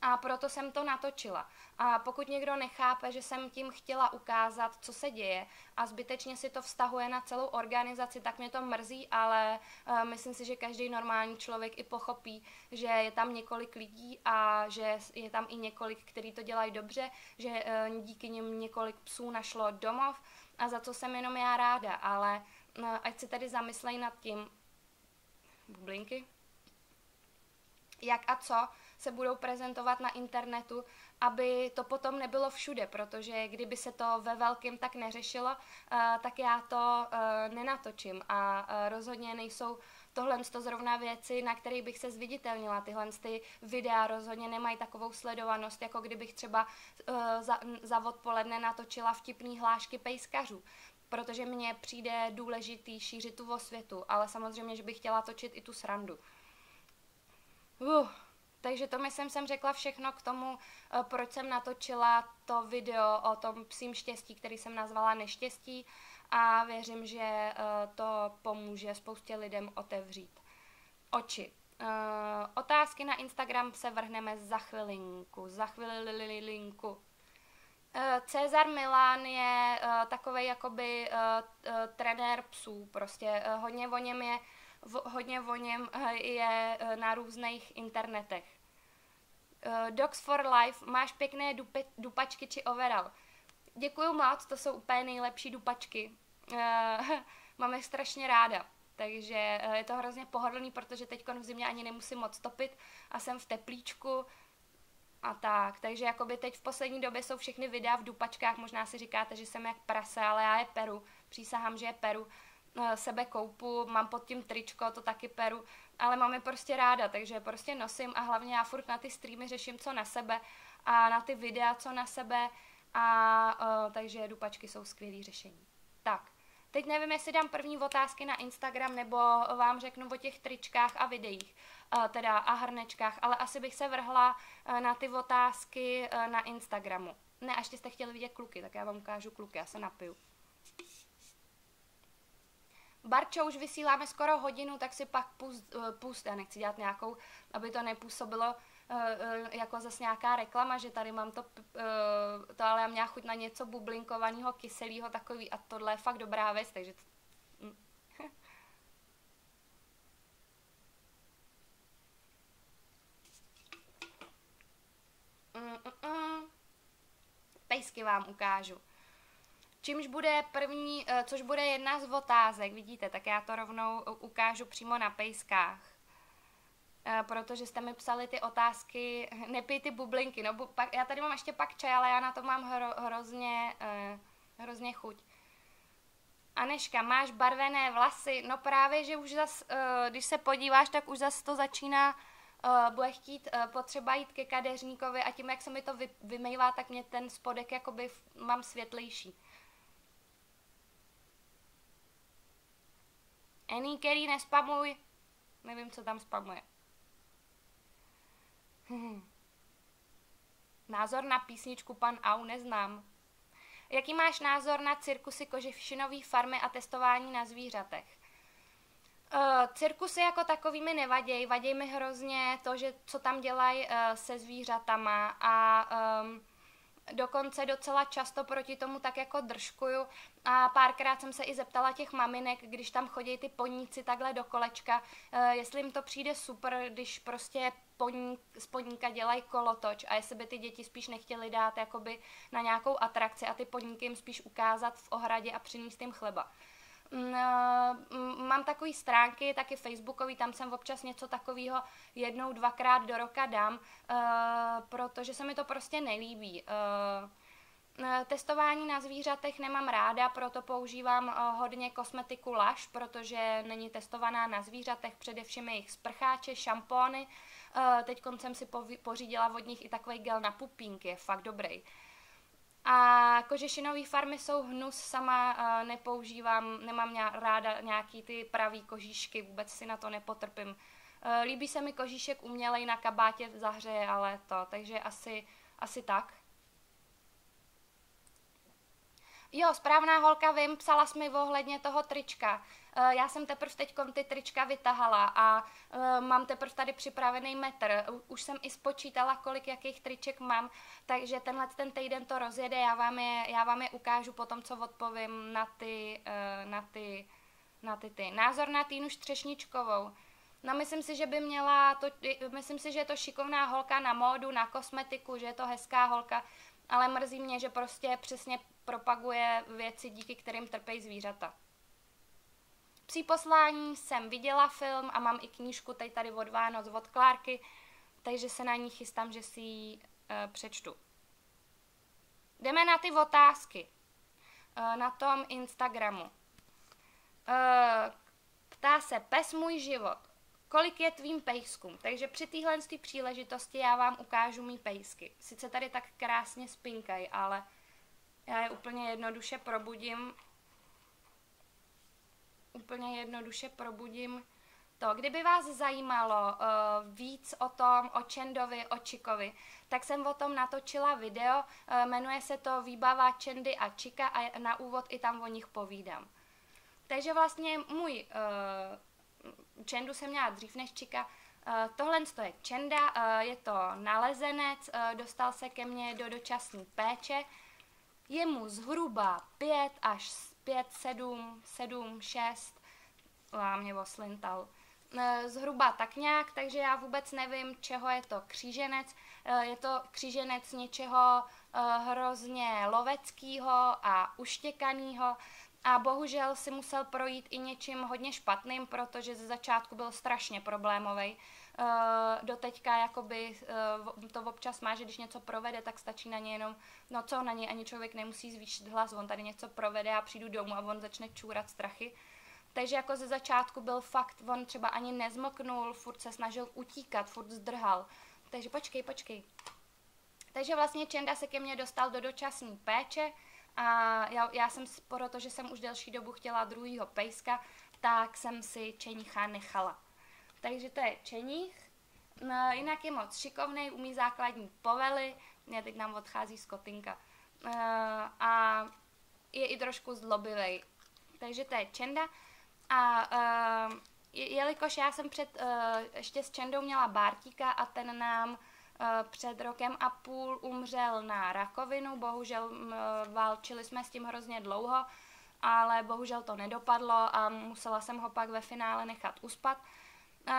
a proto jsem to natočila. A pokud někdo nechápe, že jsem tím chtěla ukázat, co se děje a zbytečně si to vztahuje na celou organizaci, tak mě to mrzí, ale uh, myslím si, že každý normální člověk i pochopí, že je tam několik lidí a že je tam i několik, kteří to dělají dobře, že uh, díky nim několik psů našlo domov a za co jsem jenom já ráda, ale no, ať se tady zamyslejí nad tím, bublinky, jak a co se budou prezentovat na internetu, aby to potom nebylo všude, protože kdyby se to ve velkém tak neřešilo, uh, tak já to uh, nenatočím a uh, rozhodně nejsou tohle to zrovna věci, na kterých bych se zviditelnila. Tyhle ty videa rozhodně nemají takovou sledovanost, jako kdybych třeba za, za odpoledne natočila vtipný hlášky pejskařů protože mně přijde důležitý šířit tu světu, ale samozřejmě, že bych chtěla točit i tu srandu. Uh, takže to myslím jsem řekla všechno k tomu, uh, proč jsem natočila to video o tom psím štěstí, který jsem nazvala neštěstí a věřím, že eh, to pomůže spoustě lidem otevřít oči. Uh, otázky na Instagram se vrhneme za chvilinku, za chvilinku. Cezar Milan je takový jakoby trenér psů, prostě hodně o něm je, v, hodně o něm uh, je uh, na různých internetech. Uh, Dogs for Life, máš pěkné dupe, dupačky či overall. Děkuju moc, to jsou úplně nejlepší dupačky. Mám je strašně ráda. Takže je to hrozně pohodlný, protože teď v zimě ani nemusím moc topit a jsem v teplíčku a tak. Takže jakoby teď v poslední době jsou všechny videa v dupačkách, možná si říkáte, že jsem jak prase, ale já je peru. Přísahám, že je peru. Uh, sebe koupu, mám pod tím tričko, to taky peru, ale mám je prostě ráda, takže prostě nosím a hlavně já furt na ty streamy řeším, co na sebe a na ty videa, co na sebe a uh, takže dupačky jsou skvělé řešení. Tak, teď nevím, jestli dám první otázky na Instagram, nebo vám řeknu o těch tričkách a videích, uh, teda a hrnečkách, ale asi bych se vrhla uh, na ty otázky uh, na Instagramu. Ne, až jste chtěli vidět kluky, tak já vám ukážu kluky, já se napiju. Barčo, už vysíláme skoro hodinu, tak si pak pust, pust, já nechci dělat nějakou, aby to nepůsobilo Eh, eh, jako zase nějaká reklama, že tady mám to, eh, to ale já měla chuť na něco bublinkovaného, kyselého takový a tohle je fakt dobrá věc, takže to, mm. Mm, mm, Pejsky vám ukážu. Čímž bude první, což bude jedna z otázek, vidíte, tak já to rovnou ukážu přímo na pejskách. Eh, protože jste mi psali ty otázky, nepij ty bublinky, no bu, pak, já tady mám ještě pak čaj, ale já na to mám hro, hrozně, uh, hrozně chuť. Aneška, máš barvené vlasy, no právě, že už zas, když se podíváš, tak už zas to začíná, uh, bude chtít potřeba jít ke kadeřníkovi a tím, jak se mi to vy, vymývá, tak mě ten spodek jakoby mám světlejší. Any, který nespamuj, nevím, co tam spamuje. Hmm. Názor na písničku Pan Au neznám. Jaký máš názor na cirkusy kožešinový farmy a testování na zvířatech? Uh, cirkusy jako takový mi nevadějí, vadějí mi hrozně to, že co tam dělají uh, se zvířatama a um, dokonce docela často proti tomu tak jako držkuju a párkrát jsem se i zeptala těch maminek, když tam chodí ty poníci takhle do kolečka, uh, jestli jim to přijde super, když prostě poník, z poníka dělají kolotoč a jestli by ty děti spíš nechtěli dát jakoby na nějakou atrakci a ty poníky jim spíš ukázat v ohradě a přinést jim chleba. Mm, eh, mám takové stránky, taky facebookový, tam jsem občas něco takového jednou, dvakrát do roka dám, eh, protože se mi to prostě nelíbí. Eh, testování na zvířatech nemám ráda, proto používám hodně kosmetiku Lush, protože není testovaná na zvířatech, především jejich sprcháče, šampóny. Teď jsem si pořídila od nich i takový gel na pupínky, je fakt dobrý. A kožešinové farmy jsou hnus, sama uh, nepoužívám, nemám ráda nějaký ty pravý kožíšky, vůbec si na to nepotrpím. Uh, líbí se mi kožíšek umělej na kabátě v zahře, ale to, takže asi, asi tak. Jo, správná holka, vím, psala jsi mi ohledně toho trička. Uh, já jsem teprve teď ty trička vytahala a uh, mám teprve tady připravený metr. Už jsem i spočítala, kolik jakých triček mám, takže tenhle ten týden to rozjede, já vám je, já vám je ukážu potom, co odpovím na ty, uh, na ty, na ty, ty. Názor na Týnu Štřešničkovou. No myslím si, že by měla, to, myslím si, že je to šikovná holka na módu, na kosmetiku, že je to hezká holka, ale mrzí mě, že prostě přesně propaguje věci, díky kterým trpějí zvířata. Psí poslání jsem viděla film a mám i knížku teď tady od Vánoc od Klárky, takže se na ní chystám, že si ji uh, přečtu. Jdeme na ty otázky uh, na tom Instagramu. Uh, ptá se, pes můj život, kolik je tvým pejskům? Takže při téhle příležitosti já vám ukážu mý pejsky. Sice tady tak krásně spinkají, ale já je úplně jednoduše probudím. Úplně jednoduše probudím to. Kdyby vás zajímalo uh, víc o tom, o Čendovi, o Čikovi, tak jsem o tom natočila video, uh, jmenuje se to Výbava Čendy a Čika a na úvod i tam o nich povídám. Takže vlastně můj uh, Čendu jsem měla dřív než Čika, Uh, tohle je Čenda, uh, je to nalezenec, uh, dostal se ke mně do dočasné péče, je mu zhruba 5 až 5, 7, 7, 6, a mě oslintal. E, zhruba tak nějak, takže já vůbec nevím, čeho je to kříženec. E, je to kříženec něčeho e, hrozně loveckého a uštěkaného. A bohužel si musel projít i něčím hodně špatným, protože ze začátku byl strašně problémový. Uh, doteďka jakoby uh, to občas má, že když něco provede, tak stačí na ně jenom, no co, na něj ani člověk nemusí zvýšit hlas, on tady něco provede a přijdu domů a on začne čůrat strachy. Takže jako ze začátku byl fakt, on třeba ani nezmoknul, furt se snažil utíkat, furt zdrhal. Takže počkej, počkej. Takže vlastně Čenda se ke mně dostal do dočasné péče a já, já jsem, protože jsem už delší dobu chtěla druhýho pejska, tak jsem si Čenicha nechala. Takže to je Čenich. No, jinak je moc šikovný, umí základní povely. Mě teď nám odchází skotinka. Uh, a je i trošku zlobivý. Takže to je Čenda. A uh, jelikož já jsem před, uh, ještě s Čendou měla Bártíka a ten nám uh, před rokem a půl umřel na rakovinu, bohužel uh, válčili jsme s tím hrozně dlouho, ale bohužel to nedopadlo a musela jsem ho pak ve finále nechat uspat.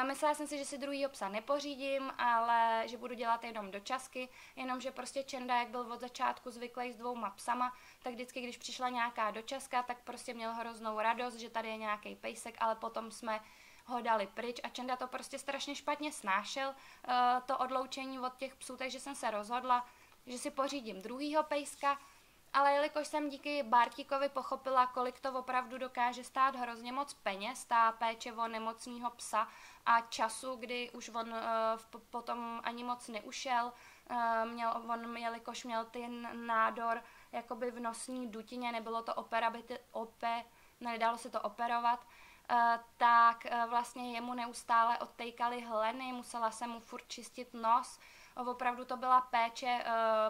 Myslela jsem si, že si druhý psa nepořídím, ale že budu dělat jenom dočasky, jenomže prostě Čenda, jak byl od začátku zvyklý s dvouma psama, tak vždycky, když přišla nějaká dočaska, tak prostě měl hroznou radost, že tady je nějaký pejsek, ale potom jsme ho dali pryč a Čenda to prostě strašně špatně snášel, uh, to odloučení od těch psů, takže jsem se rozhodla, že si pořídím druhýho pejska, ale jelikož jsem díky Bartíkovi pochopila, kolik to opravdu dokáže stát hrozně moc peněz, ta péče o nemocného psa a času, kdy už on uh, potom ani moc neušel, uh, měl, on, jelikož měl ten nádor jakoby v nosní dutině, nebylo to operabity, ope, nedalo se to operovat, uh, tak uh, vlastně jemu neustále odtejkaly hleny, musela jsem mu furt čistit nos, Opravdu to byla péče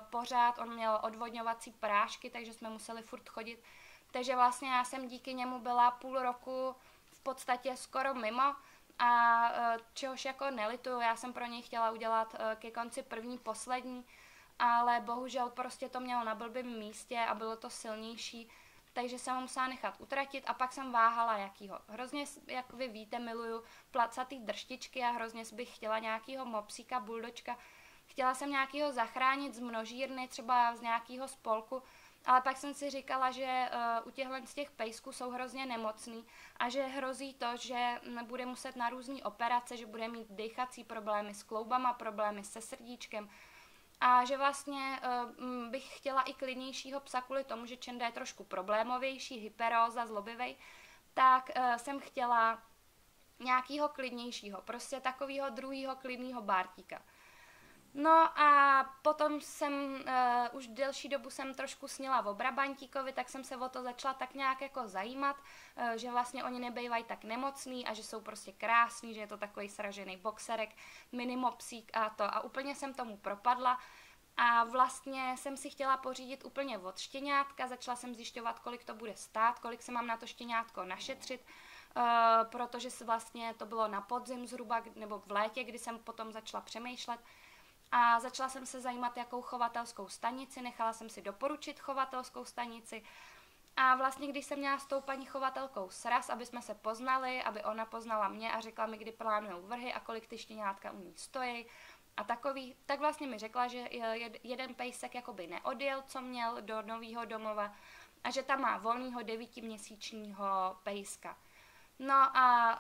pořád, on měl odvodňovací prášky, takže jsme museli furt chodit. Takže vlastně já jsem díky němu byla půl roku v podstatě skoro mimo a uh, čehož jako nelituju, já jsem pro něj chtěla udělat uh, ke konci první, poslední, ale bohužel prostě to mělo na blbém místě a bylo to silnější, takže jsem ho musela nechat utratit a pak jsem váhala jakýho. Hrozně, jak vy víte, miluju placatý drštičky a hrozně bych chtěla nějakýho mopsíka, buldočka. Chtěla jsem nějakýho zachránit z množírny, třeba z nějakého spolku, ale pak jsem si říkala, že uh, u těchhle z těch pejsků jsou hrozně nemocný a že hrozí to, že bude muset na různé operace, že bude mít dechací problémy s kloubama, problémy se srdíčkem, a že vlastně uh, bych chtěla i klidnějšího psa kvůli tomu, že Čenda je trošku problémovější, hyperóza, zlobivej, tak uh, jsem chtěla nějakýho klidnějšího, prostě takového druhého klidného bártíka. No a potom jsem, uh, už delší dobu jsem trošku snila o Brabantíkovi, tak jsem se o to začala tak nějak jako zajímat, uh, že vlastně oni nebejvají tak nemocný a že jsou prostě krásní, že je to takový sražený boxerek, minimopsík a to. A úplně jsem tomu propadla a vlastně jsem si chtěla pořídit úplně od štěňátka, začala jsem zjišťovat, kolik to bude stát, kolik se mám na to štěňátko našetřit, uh, protože vlastně to bylo na podzim zhruba, nebo v létě, kdy jsem potom začala přemýšlet, a začala jsem se zajímat, jakou chovatelskou stanici, nechala jsem si doporučit chovatelskou stanici a vlastně, když jsem měla s tou paní chovatelkou sraz, aby jsme se poznali, aby ona poznala mě a řekla mi, kdy plánují vrhy a kolik ty štěňátka u ní stojí a takový, tak vlastně mi řekla, že jeden pejsek jakoby neodjel, co měl do nového domova a že tam má volného devítiměsíčního pejska. No a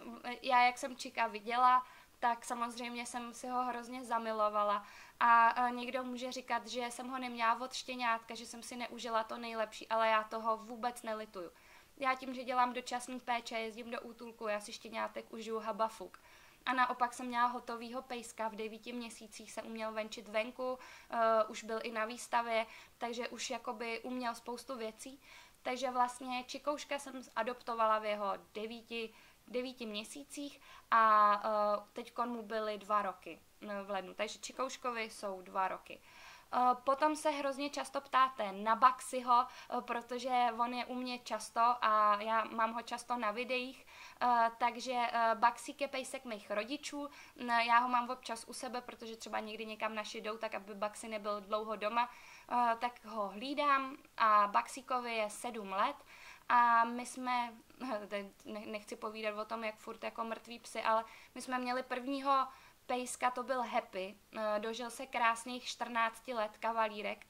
uh, já, jak jsem Čika viděla, tak samozřejmě jsem si ho hrozně zamilovala. A někdo může říkat, že jsem ho neměla od štěňátka, že jsem si neužila to nejlepší, ale já toho vůbec nelituju. Já tím, že dělám dočasný péče, jezdím do útulku, já si štěňátek užiju habafuk. A naopak jsem měla hotovýho pejska, v devíti měsících se uměl venčit venku, uh, už byl i na výstavě, takže už jakoby uměl spoustu věcí. Takže vlastně Čikouška jsem adoptovala v jeho devíti devíti měsících a uh, teď mu byly dva roky v lednu, takže Čikouškovi jsou dva roky. Uh, potom se hrozně často ptáte na Baxiho, protože on je u mě často a já mám ho často na videích, takže Baxík je pejsek mých rodičů, já ho mám občas u sebe, protože třeba někdy někam naši jdou, tak aby Baxi nebyl dlouho doma, tak ho hlídám a Baxíkovi je sedm let a my jsme, nechci povídat o tom, jak furt jako mrtví psy, ale my jsme měli prvního pejska, to byl Happy, eh, dožil se krásných 14 let, kavalírek,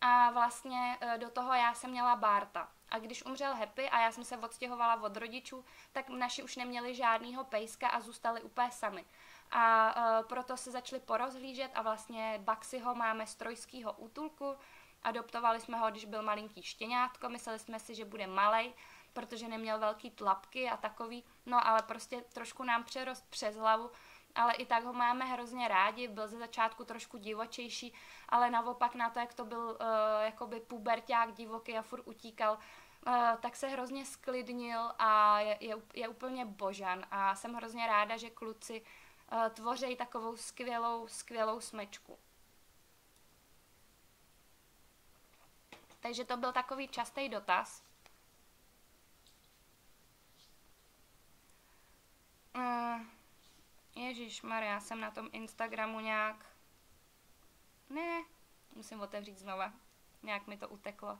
a vlastně eh, do toho já jsem měla Barta. A když umřel Happy a já jsem se odstěhovala od rodičů, tak naši už neměli žádného pejska a zůstali úplně sami. A uh, proto se začali porozhlížet a vlastně Baxiho máme z trojského útulku, Adoptovali jsme ho, když byl malinký štěňátko, mysleli jsme si, že bude malej, protože neměl velký tlapky a takový, no ale prostě trošku nám přerost přes hlavu, ale i tak ho máme hrozně rádi, byl ze začátku trošku divočejší, ale naopak na to, jak to byl uh, jakoby puberták divoký a furt utíkal, uh, tak se hrozně sklidnil a je, je, je úplně božan a jsem hrozně ráda, že kluci uh, tvoří takovou skvělou, skvělou smečku. Takže to byl takový častý dotaz. Uh, Ježíš Maria, jsem na tom Instagramu nějak... Ne, musím otevřít znova. Nějak mi to uteklo.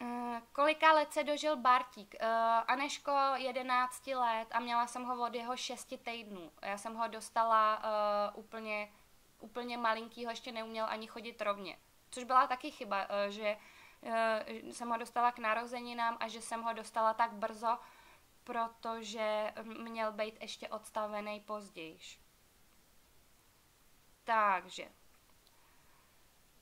Uh, kolika let se dožil Bartík? Uh, Aneško 11 let a měla jsem ho od jeho 6 týdnů. Já jsem ho dostala úplně, úplně malinkýho, ještě neuměl ani chodit rovně. Což byla taky chyba, eh, že eh, jsem ho dostala k narozeninám a že jsem ho dostala tak brzo, protože měl být ještě odstavený později. Takže.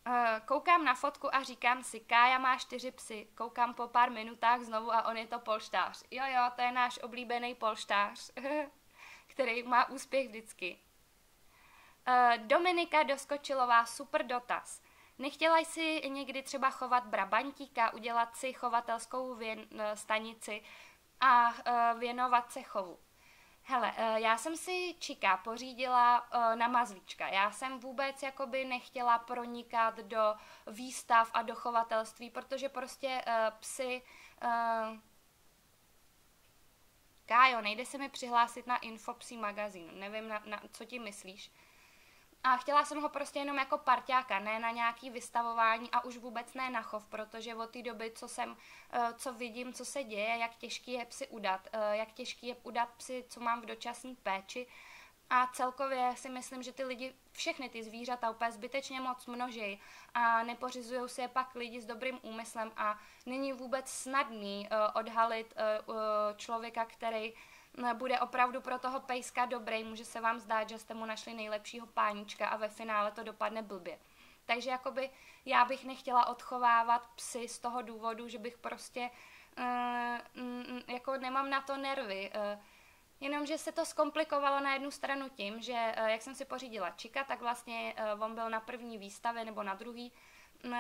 Eh, koukám na fotku a říkám si, Kája má čtyři psy. Koukám po pár minutách znovu a on je to polštář. Jo, jo, to je náš oblíbený polštář, který má úspěch vždycky. Dominika Doskočilová, super dotaz. Nechtěla jsi někdy třeba chovat brabantíka, udělat si chovatelskou věn, eh, stanici a uh, věnovat se chovu? Hele, uh, já jsem si Čika pořídila na mazlíčka. Já jsem vůbec jakoby nechtěla pronikat do výstav a do chovatelství, protože prostě psy Kájo, nejde se mi přihlásit na Infopsy magazín, nevím, na, na, co ti myslíš. A chtěla jsem ho prostě jenom jako parťáka, ne na nějaký vystavování a už vůbec ne na chov, protože od té doby, co jsem, eh, co vidím, co se děje, jak těžký je psy udat, eh, jak těžký je udat psy, co mám v dočasné péči, a celkově si myslím, že ty lidi, všechny ty zvířata úplně zbytečně moc množí a nepořizují si je pak lidi s dobrým úmyslem a není vůbec snadný uh, odhalit člověka, který bude opravdu pro toho pejska dobrý, může se vám zdát, že jste mu našli nejlepšího pánička a ve finále to dopadne blbě. Takže jakoby já bych nechtěla odchovávat psy z toho důvodu, že bych prostě uh, jako nemám na to nervy. Uh, Jenomže se to zkomplikovalo na jednu stranu tím, že uh, jak jsem si pořídila Čika, tak vlastně on byl na první výstavě nebo na druhý, uh,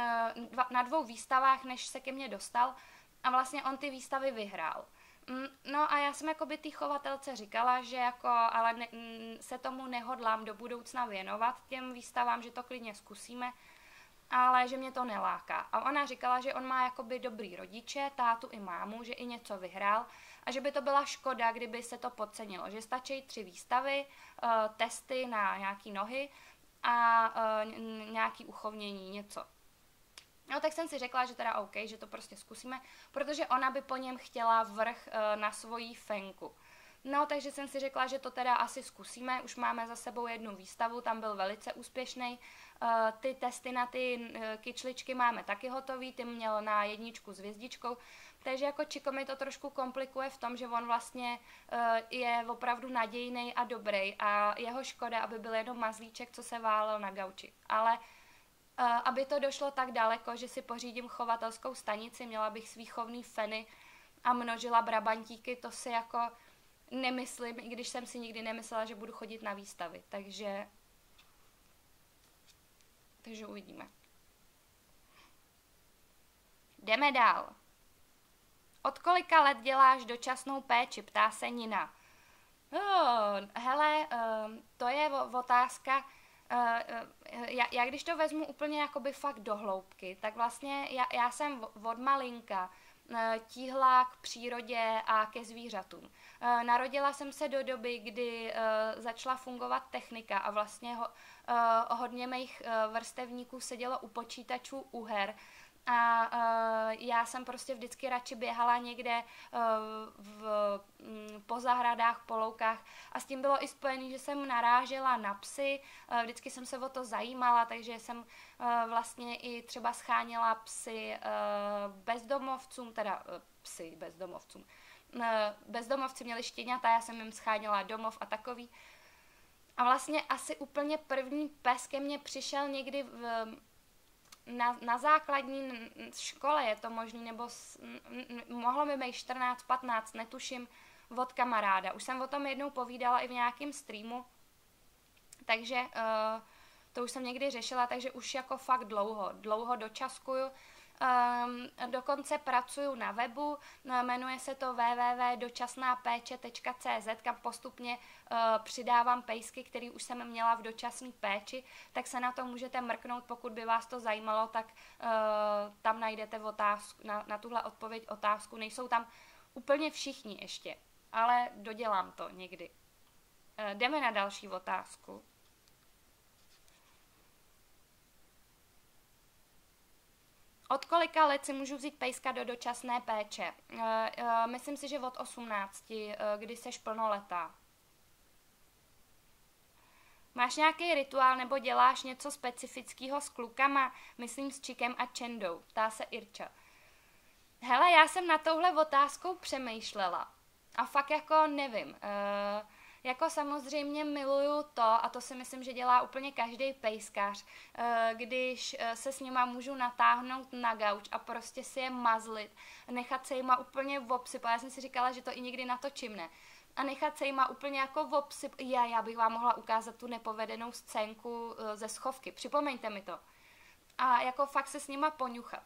na dvou výstavách, než se ke mně dostal a vlastně on ty výstavy vyhrál. Mm, no a já jsem jako by té chovatelce říkala, že jako, ale ne, mm, se tomu nehodlám do budoucna věnovat těm výstavám, že to klidně zkusíme, ale že mě to neláká. A ona říkala, že on má jakoby dobrý rodiče, tátu i mámu, že i něco vyhrál a že by to byla škoda, kdyby se to podcenilo, že stačí tři výstavy, uh, testy na nějaký nohy a uh, nějaký uchovnění, něco. No tak jsem si řekla, že teda OK, že to prostě zkusíme, protože ona by po něm chtěla vrch uh, na svoji fenku. No, takže jsem si řekla, že to teda asi zkusíme. Už máme za sebou jednu výstavu, tam byl velice úspěšný. Uh, ty testy na ty uh, kyčličky máme taky hotový, ty měl na jedničku s hvězdičkou, takže jako Čiko mi to trošku komplikuje v tom, že on vlastně je opravdu nadějný a dobrý a jeho škoda, aby byl jenom mazlíček, co se válel na gauči. Ale aby to došlo tak daleko, že si pořídím chovatelskou stanici, měla bych svý chovný feny a množila brabantíky, to si jako nemyslím, i když jsem si nikdy nemyslela, že budu chodit na výstavy. Takže takže uvidíme. Jdeme dál. Od kolika let děláš dočasnou péči, ptá se Nina. Oh, hele, uh, to je otázka, já, já když to vezmu úplně jakoby fakt do hloubky, tak vlastně já, já jsem od malinka uh, tíhla k přírodě a ke zvířatům. Narodila jsem se do doby, kdy začala fungovat technika a vlastně ho, hodně mých vrstevníků sedělo u počítačů, u her, a uh, já jsem prostě vždycky radši běhala někde uh, v, um, po zahradách, po loukách a s tím bylo i spojené, že jsem narážela na psy, uh, vždycky jsem se o to zajímala, takže jsem uh, vlastně i třeba scháněla psy uh, bezdomovcům, teda uh, psy bezdomovcům. Uh, bezdomovci měli štěňata, já jsem jim scháněla domov a takový. A vlastně asi úplně první pes ke mně přišel někdy v na, na základní škole je to možný, nebo s, mohlo by být 14, 15, netuším, od kamaráda. Už jsem o tom jednou povídala i v nějakém streamu, takže uh, to už jsem někdy řešila, takže už jako fakt dlouho, dlouho dočaskuju dokonce pracuju na webu, no, jmenuje se to www.dočasnápéče.cz, kam postupně uh, přidávám pejsky, které už jsem měla v dočasné péči, tak se na to můžete mrknout, pokud by vás to zajímalo, tak uh, tam najdete otázku, na, na tuhle odpověď otázku. Nejsou tam úplně všichni ještě, ale dodělám to někdy. Uh, jdeme na další otázku. Od kolika let si můžu vzít pejska do dočasné péče? Uh, uh, myslím si, že od 18, uh, kdy seš plnoletá. Máš nějaký rituál nebo děláš něco specifického s klukama, myslím s Čikem a Čendou, ptá se Irča. Hele, já jsem na touhle otázkou přemýšlela a fakt jako nevím. Uh, jako samozřejmě miluju to, a to si myslím, že dělá úplně každý pejskař, eh, když eh, se s nima můžu natáhnout na gauč a prostě si je mazlit, nechat se jima úplně obsypat. Já jsem si říkala, že to i někdy natočím, ne? a nechat se jima úplně jako obsyp. Já, já bych vám mohla ukázat tu nepovedenou scénku eh, ze schovky. Připomeňte mi to. A jako fakt se s nima poňuchat.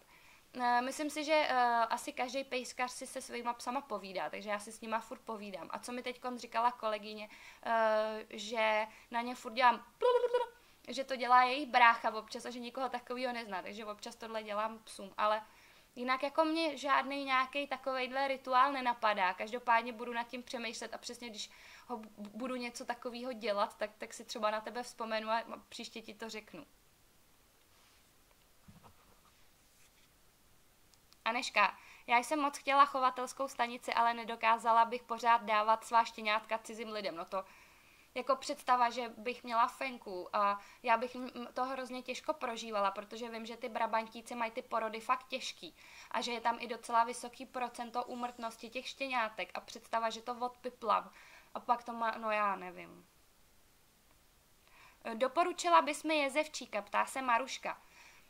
Eh, myslím si, že uh, asi každý pejskař si se svýma psama povídá, takže já si s nima furt povídám. A co mi teď říkala kolegyně, uh, že na ně furt dělám že to dělá jejich brácha občas a že nikoho takového nezná, takže občas tohle dělám psům, ale Jinak jako mě žádný nějaký takovejhle rituál nenapadá. Každopádně budu nad tím přemýšlet a přesně když ho budu něco takového dělat, tak, tak si třeba na tebe vzpomenu a příště ti to řeknu. Aneška, já jsem moc chtěla chovatelskou stanici, ale nedokázala bych pořád dávat svá štěňátka cizím lidem. No to jako představa, že bych měla fenku a já bych to hrozně těžko prožívala, protože vím, že ty brabantíci mají ty porody fakt těžký a že je tam i docela vysoký procento úmrtnosti těch štěňátek a představa, že to odpiplam a pak to má, no já nevím. Doporučila bys mi jezevčíka, ptá se Maruška.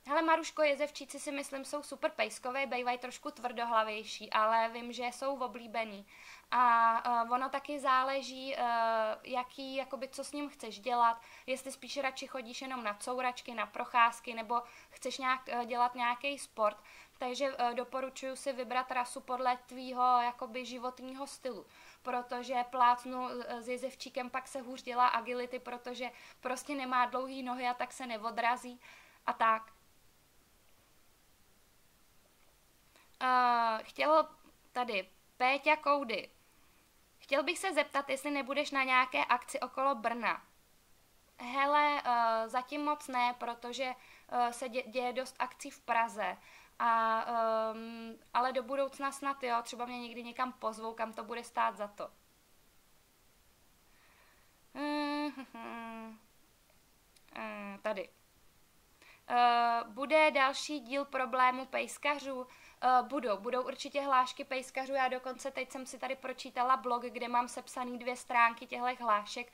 Hele, Maruško, jezevčíci si myslím jsou super pejskové, bývají trošku tvrdohlavější, ale vím, že jsou oblíbený. A uh, ono taky záleží, uh, jaký, jakoby, co s ním chceš dělat, jestli spíš radši chodíš jenom na couračky, na procházky, nebo chceš nějak, uh, dělat nějaký sport. Takže uh, doporučuji si vybrat rasu podle tvýho jakoby, životního stylu protože plácnu s jezevčíkem, pak se hůř dělá agility, protože prostě nemá dlouhý nohy a tak se neodrazí a tak. Uh, chtěl tady Péťa Koudy. Chtěl bych se zeptat, jestli nebudeš na nějaké akci okolo Brna. Hele, uh, zatím moc ne, protože uh, se dě, děje dost akcí v Praze. A, um, ale do budoucna snad jo, třeba mě někdy někam pozvou, kam to bude stát za to. tady. Uh, bude další díl problému pejskařů? Uh, budou, budou určitě hlášky pejskařů, já dokonce teď jsem si tady pročítala blog, kde mám sepsaný dvě stránky těchto hlášek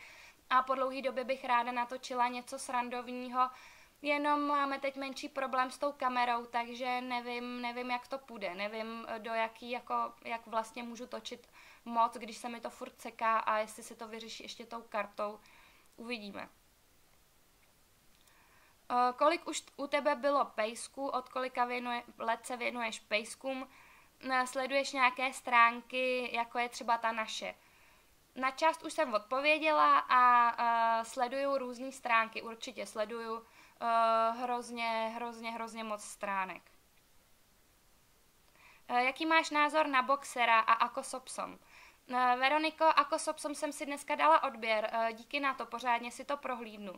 a po dlouhý době bych ráda natočila něco srandovního, jenom máme teď menší problém s tou kamerou, takže nevím, nevím jak to půjde, nevím do jaký, jako, jak vlastně můžu točit moc, když se mi to furt seká a jestli se to vyřeší ještě tou kartou, uvidíme. Kolik už u tebe bylo pejsků, od kolika věnuje, let se věnuješ pejskům, uh, sleduješ nějaké stránky, jako je třeba ta naše. Na část už jsem odpověděla a uh, sleduju různé stránky, určitě sleduju uh, hrozně, hrozně, hrozně moc stránek. Uh, jaký máš názor na boxera a akosopsom? Uh, Veroniko, akosopsom jsem si dneska dala odběr, uh, díky na to, pořádně si to prohlídnu.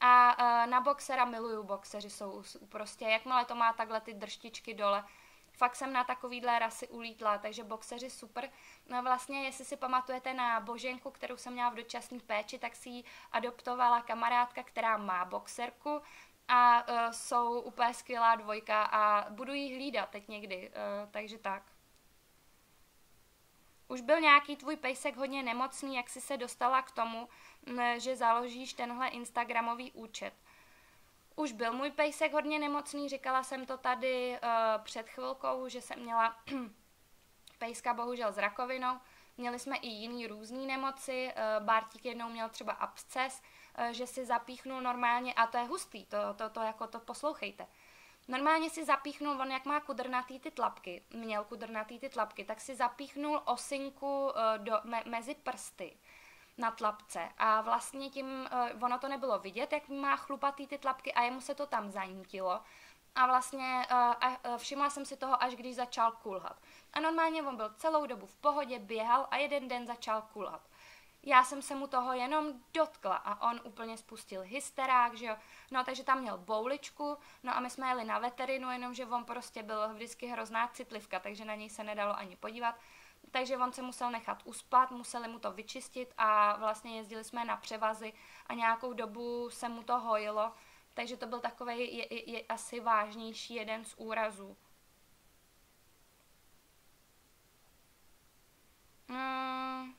A uh, na boxera miluju, boxeři jsou prostě, jakmile to má takhle ty drštičky dole, fakt jsem na takovýhle rasy ulítla, takže boxeři super. No vlastně, jestli si pamatujete na Boženku, kterou jsem měla v dočasné péči, tak si ji adoptovala kamarádka, která má boxerku a uh, jsou úplně skvělá dvojka a budu jí hlídat teď někdy, uh, takže tak. Už byl nějaký tvůj pejsek hodně nemocný, jak jsi se dostala k tomu, že založíš tenhle Instagramový účet. Už byl můj pejsek hodně nemocný, říkala jsem to tady uh, před chvilkou, že jsem měla pejska bohužel s rakovinou. Měli jsme i jiný různý nemoci, uh, Bartík jednou měl třeba absces, uh, že si zapíchnul normálně, a to je hustý, to, to, to jako to poslouchejte. Normálně si zapíchnul, on jak má kudrnatý ty tlapky, měl kudrnatý ty tlapky, tak si zapíchnul osinku do, me, mezi prsty na tlapce a vlastně tím, uh, ono to nebylo vidět, jak má chlupatý ty tlapky a jemu se to tam zanítilo a vlastně uh, uh, všimla jsem si toho, až když začal kulhat. A normálně on byl celou dobu v pohodě, běhal a jeden den začal kulhat. Já jsem se mu toho jenom dotkla a on úplně spustil hysterák, že jo. No, takže tam měl bouličku, no a my jsme jeli na veterinu, jenomže on prostě byl vždycky hrozná citlivka, takže na něj se nedalo ani podívat. Takže on se musel nechat uspat, museli mu to vyčistit a vlastně jezdili jsme na převazy a nějakou dobu se mu to hojilo, takže to byl takový je, je, je asi vážnější jeden z úrazů. Hmm.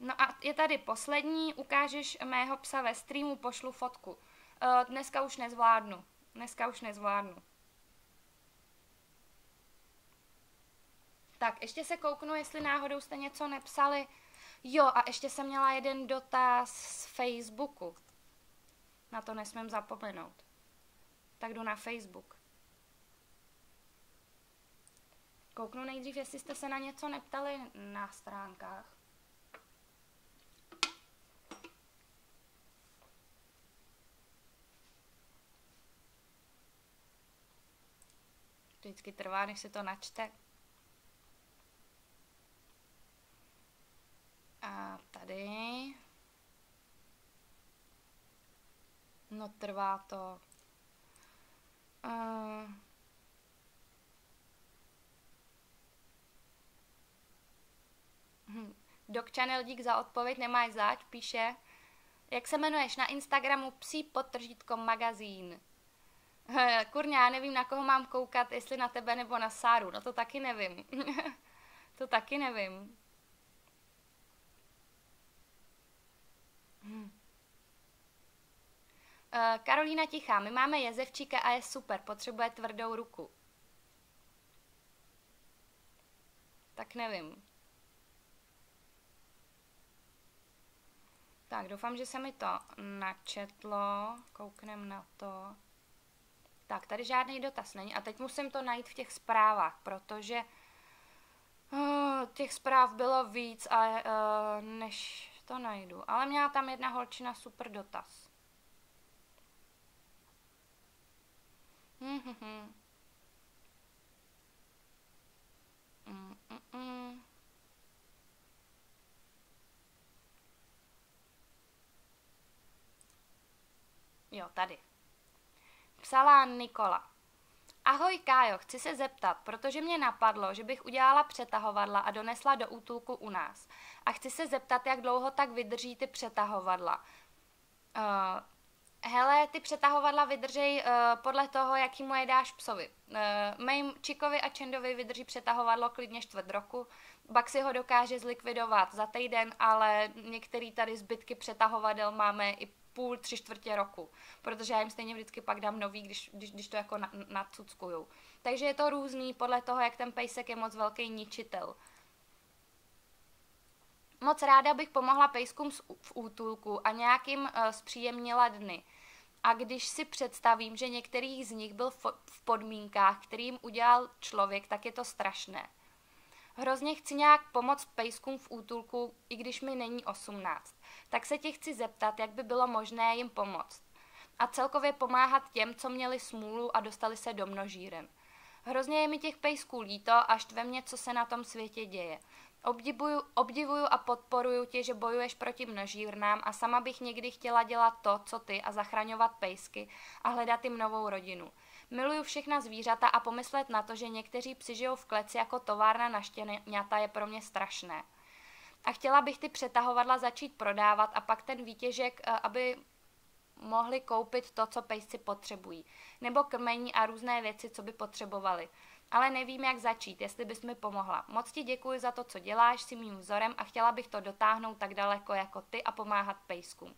No a je tady poslední, ukážeš mého psa ve streamu, pošlu fotku. Uh, dneska už nezvládnu. Dneska už nezvládnu. Tak, ještě se kouknu, jestli náhodou jste něco nepsali. Jo, a ještě jsem měla jeden dotaz z Facebooku. Na to nesmím zapomenout. Tak jdu na Facebook. Kouknu nejdřív, jestli jste se na něco neptali na stránkách. Vždycky trvá, než se to načte. A tady. No trvá to. Uh, Dok Channel dík za odpověď, nemáš zač, píše. Jak se jmenuješ na Instagramu psí podtržítko magazín. Kurňa, já nevím, na koho mám koukat, jestli na tebe nebo na Sáru. No to taky nevím. to taky nevím. Hmm. Uh, Karolína Tichá, my máme jezevčíka a je super, potřebuje tvrdou ruku. Tak nevím. Tak, doufám, že se mi to načetlo. Kouknem na to. Tak, tady žádný dotaz není. A teď musím to najít v těch zprávách, protože uh, těch zpráv bylo víc, a, uh, než to najdu. Ale měla tam jedna holčina super dotaz. Mm-hmm. Mm-mm. Jo, tady. Psala Nikola. Ahoj Kájo, chci se zeptat, protože mě napadlo, že bych udělala přetahovadla a donesla do útulku u nás. A chci se zeptat, jak dlouho tak vydrží ty přetahovadla. Uh, hele, ty přetahovadla vydržej uh, podle toho, jaký mu je dáš psovi. Uh, mým Čikovi a Čendovi vydrží přetahovadlo klidně čtvrt roku, Bak si ho dokáže zlikvidovat za týden, ale některé tady zbytky přetahovadel máme i půl, tři čtvrtě roku, protože já jim stejně vždycky pak dám nový, když, když, když to jako na, nacuckuju. Takže je to různý podle toho, jak ten pejsek je moc velký ničitel. Moc ráda bych pomohla pejskům v útulku a nějakým uh, zpříjemnila dny. A když si představím, že některých z nich byl v podmínkách, kterým udělal člověk, tak je to strašné. Hrozně chci nějak pomoct pejskům v útulku, i když mi není 18. Tak se tě chci zeptat, jak by bylo možné jim pomoct. A celkově pomáhat těm, co měli smůlu a dostali se do množíren. Hrozně je mi těch pejsků líto a štve mě, co se na tom světě děje. Obdivuju, obdivuju a podporuju tě, že bojuješ proti množírnám a sama bych někdy chtěla dělat to, co ty a zachraňovat pejsky a hledat jim novou rodinu. Miluju všechna zvířata a pomyslet na to, že někteří psi žijou v kleci jako továrna na štěňata je pro mě strašné. A chtěla bych ty přetahovadla začít prodávat a pak ten výtěžek, eh, aby mohli koupit to, co pejsci potřebují. Nebo krmení a různé věci, co by potřebovali. Ale nevím, jak začít, jestli bys mi pomohla. Moc ti děkuji za to, co děláš, si mým vzorem a chtěla bych to dotáhnout tak daleko jako ty a pomáhat pejskům.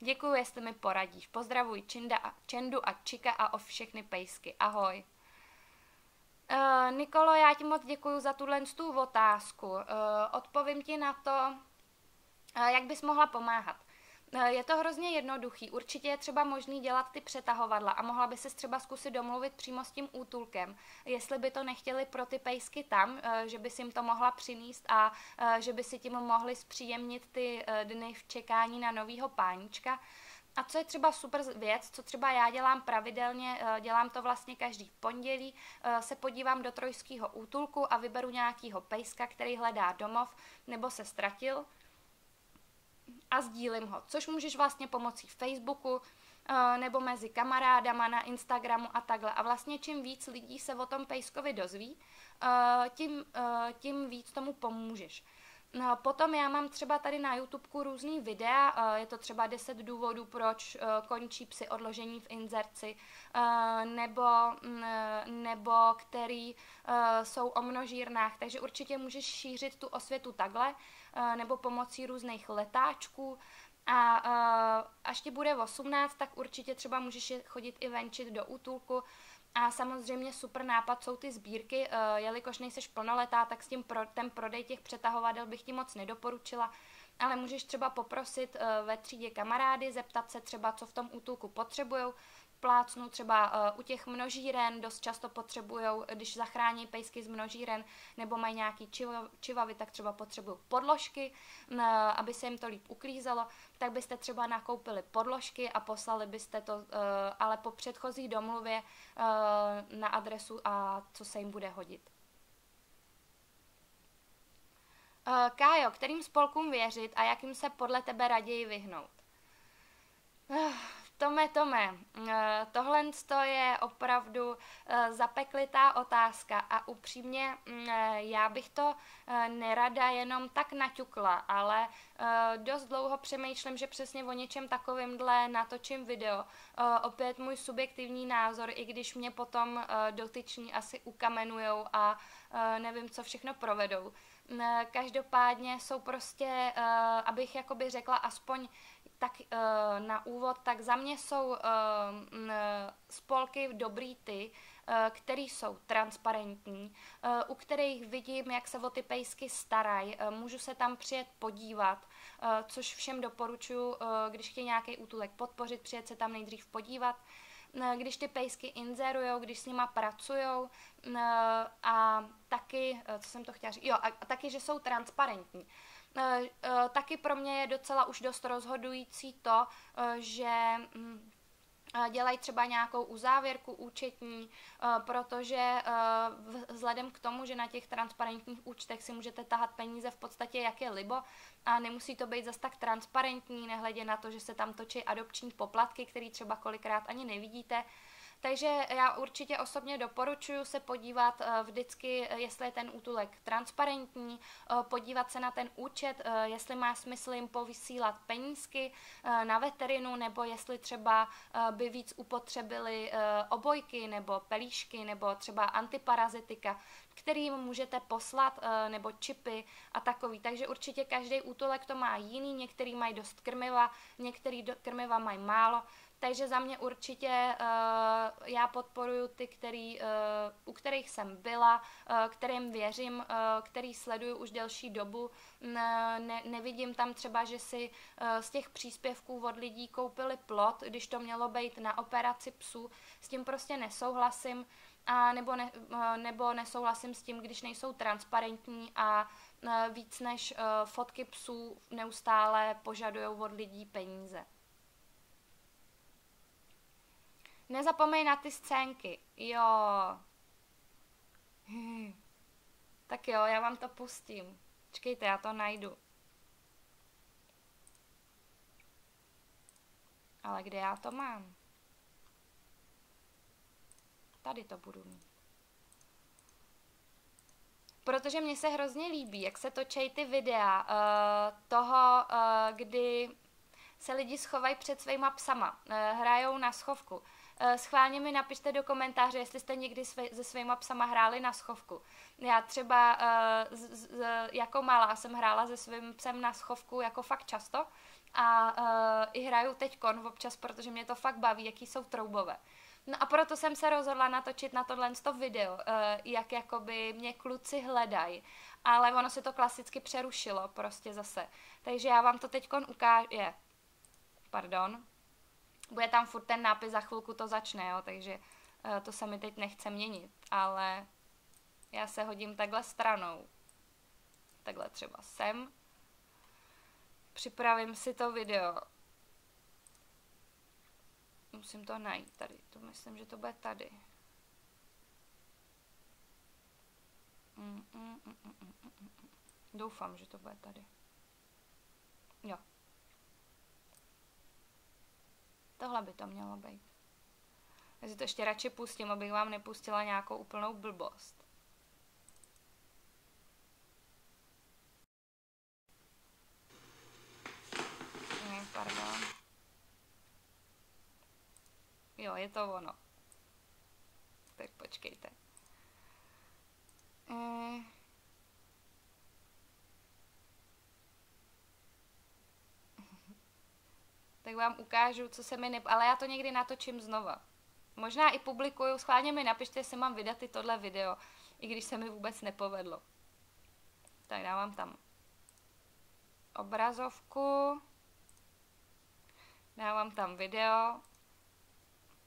Děkuji, jestli mi poradíš. Pozdravuj Činda a, Čendu a Čika a o všechny pejsky. Ahoj. Uh, Nikolo, já ti moc děkuji za tuhle tu otázku. Uh, odpovím ti na to, uh, jak bys mohla pomáhat. Eh, je to hrozně jednoduchý. Určitě je třeba možný dělat ty přetahovadla a mohla by se třeba zkusit domluvit přímo s tím útulkem, jestli by to nechtěli pro ty pejsky tam, eh, že by si jim to mohla přinést a eh, že by si tím mohli zpříjemnit ty dny v čekání na novýho pánička. A co je třeba super věc, co třeba já dělám pravidelně, dělám to vlastně každý pondělí, se podívám do trojského útulku a vyberu nějakýho pejska, který hledá domov nebo se ztratil a sdílím ho, což můžeš vlastně pomocí Facebooku eh, nebo mezi kamarádama na Instagramu a takhle. A vlastně čím víc lidí se o tom pejskovi dozví, eh, tím, eh, tím víc tomu pomůžeš. No, potom já mám třeba tady na YouTubeku různý videa, je to třeba 10 důvodů, proč končí psy odložení v inzerci, nebo, mm, nebo který jsou o množírnách, takže určitě můžeš šířit tu osvětu takhle, nebo pomocí různých letáčků. A až ti bude 18, tak určitě třeba můžeš chodit i venčit do útulku. A samozřejmě super nápad jsou ty sbírky, jelikož nejseš plnoletá, tak s tím pro, ten prodej těch přetahovadel bych ti moc nedoporučila, ale můžeš třeba poprosit ve třídě kamarády, zeptat se třeba, co v tom útulku potřebují plácnu třeba uh, u těch množíren, dost často potřebují, když zachrání pejsky z množíren, nebo mají nějaký čiva, čivavy, tak třeba potřebují podložky, uh, aby se jim to líp uklízelo, tak byste třeba nakoupili podložky a poslali byste to, uh, ale po předchozí domluvě na adresu a co se jim bude hodit. Kájo, kterým spolkům věřit a jakým se podle tebe raději vyhnout? Tome, Tome, eh, tohle je opravdu eh, zapeklitá otázka a upřímně mm, eh, já bych to nerada jenom tak naťukla, ale dost dlouho přemýšlím, že přesně o něčem takovýmhle natočím video. Opět můj subjektivní názor, i když mě potom dotyční asi ukamenujou a nevím, co všechno provedou. Každopádně jsou prostě, abych jakoby řekla aspoň tak uh, na úvod, tak za mě jsou uh, spolky dobrý ty, který jsou transparentní, u kterých vidím, jak se o ty pejsky starají, můžu se tam přijet podívat, což všem doporučuji, když chtějí nějaký útulek podpořit, přijet se tam nejdřív podívat, když ty pejsky inzerují, když s nima pracují a taky, co jsem to chtěla říct, jo, a taky, že jsou transparentní. Eh, eh, taky pro mě je docela už dost rozhodující to, eh, že mm, dělají třeba nějakou uzávěrku účetní, protože vzhledem k tomu, že na těch transparentních účtech si můžete tahat peníze v podstatě jak je libo a nemusí to být zas tak transparentní, nehledě na to, že se tam točí adopční poplatky, které třeba kolikrát ani nevidíte, takže já určitě osobně doporučuji se podívat uh, vždycky, eh, jestli je ten útulek transparentní, uh, podívat se na ten účet, jestli má smysl jim povysílat penízky na veterinu, nebo jestli třeba by víc upotřebili obojky nebo pelíšky, nebo třeba antiparazitika, kterým můžete poslat, nebo čipy a takový. Takže určitě každý útulek to má jiný, některý mají dost krmiva, některý krmiva mají málo, takže za mě určitě uh, já podporuji ty, který, uh, u kterých jsem byla, uh, kterým věřím, uh, který sleduju už delší dobu. Ne, nevidím tam třeba, že si uh, z těch příspěvků od lidí koupili plot, když to mělo být na operaci psů. S tím prostě nesouhlasím. A nebo, ne, nebo nesouhlasím s tím, když nejsou transparentní a víc než fotky psů neustále požadují od lidí peníze. Nezapomeň na ty scénky. Jo. Tak jo, já vám to pustím. Čekejte, já to najdu. Ale kde já to mám? Tady to budu mít. Protože mně se hrozně líbí, jak se točí ty videa uh, toho, uh, kdy se lidi schovají před svýma psama, uh, hrajou na schovku. Eh, schválně mi napište do komentáře, jestli jste někdy sve, se svýma psama hráli na schovku. Já třeba uh, z, z, jako malá jsem hrála se svým psem na schovku jako fakt často a uh, i hraju teď kon občas, protože mě to fakt baví, jaký jsou troubové. No a proto jsem se rozhodla natočit na tohle to video, uh, jak jakoby mě kluci hledají. Ale ono se to klasicky přerušilo prostě zase. Takže já vám to teď ukážu. Pardon. Bude tam furt ten nápis, za chvilku to začne, jo, takže uh, to se mi teď nechce měnit, ale já se hodím takhle stranou. Takhle třeba sem. Připravím si to video. Musím to najít tady. To myslím, že to bude tady. Mm, mm, mm, mm, mm, mm. mm. Doufám, že to bude tady. Jo. Tohle by to mělo být. Já si to ještě radši pustím, abych vám nepustila nějakou úplnou blbost. Ne, pardon. Jo, je to ono. Tak počkejte. Eh... tak vám ukážu, co se mi ne... Ale já to někdy natočím znova. Možná i publikuju, schválně mi napište, jestli mám vydat i tohle video, i když se mi vůbec nepovedlo. Tak dávám tam obrazovku, dávám tam video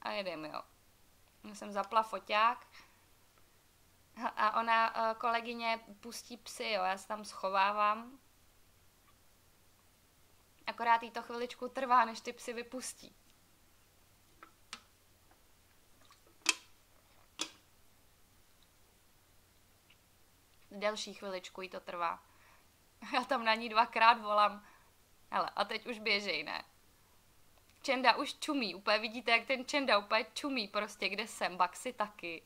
a jedem, jo. Já jsem zapla foťák a ona, eh, kolegyně, pustí psy, jo, já se tam schovávám. Akorát jí to chviličku trvá, než ty psy vypustí. Delší chviličku jí to trvá. Já tam na ní dvakrát volám. Hele, a teď už běžej, ne? Čenda už čumí, úplně vidíte, jak ten Čenda úplně čumí prostě, kde jsem, Baxi taky.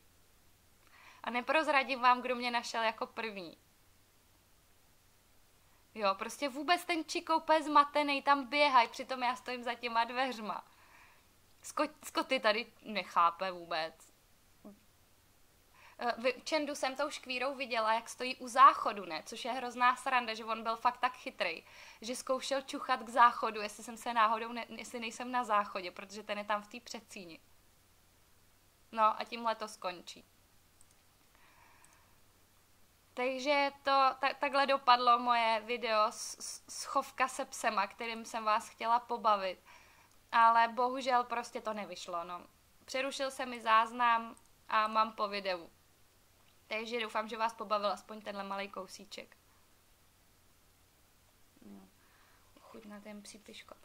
A neprozradím vám, kdo mě našel jako první. Jo, prostě vůbec ten Čiko úplně zmatený, tam běhaj, přitom já stojím za těma dveřma. Skot, Skoty tady nechápe vůbec. Eh, Čendu jsem tou škvírou viděla, jak stojí u záchodu, ne? Což je hrozná sranda, že on byl fakt tak chytrý, že zkoušel čuchat k záchodu, jestli jsem se náhodou, ne, jestli nejsem na záchodě, protože ten je tam v té předcíni. No a tímhle to skončí. Takže to, ta, takhle dopadlo moje video s, s chovka se psema, kterým jsem vás chtěla pobavit. Ale bohužel prostě to nevyšlo, no. Přerušil se mi záznam a mám po videu. Takže doufám, že vás pobavil aspoň tenhle malý kousíček. No. Chuť na ten psí piškot.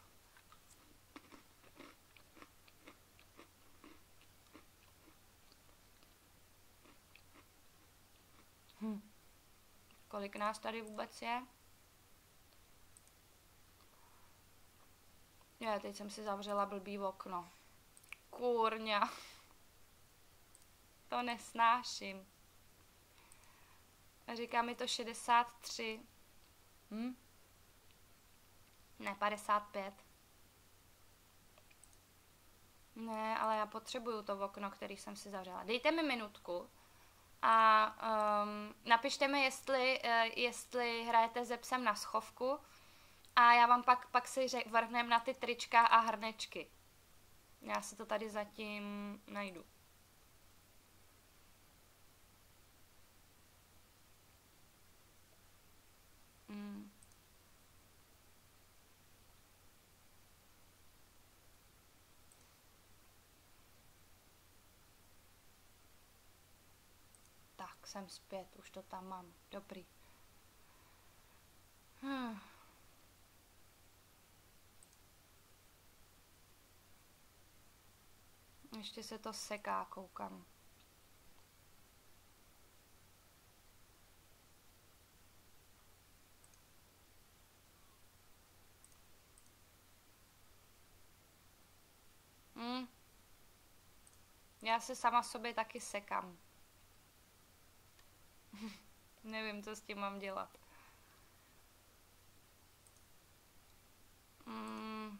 Hm. Kolik nás tady vůbec je? Já teď jsem si zavřela blbý okno. Kurňa. To nesnáším. Říká mi to 63. Hm? Ne, 55. Ne, ale já potřebuju to okno, který jsem si zavřela. Dejte mi minutku a um, napište mi, jestli, uh, jestli hrajete ze psem na schovku a já vám pak, pak si řek, vrhnem na ty trička a hrnečky. Já si to tady zatím najdu. Mm. Tak, jsem zpět, už to tam mám. Dobrý. Hmm. Ještě se to seká, koukám. Hmm. Já se sama sobě taky sekám. Nevím, co s tím mám dělat. Hmm.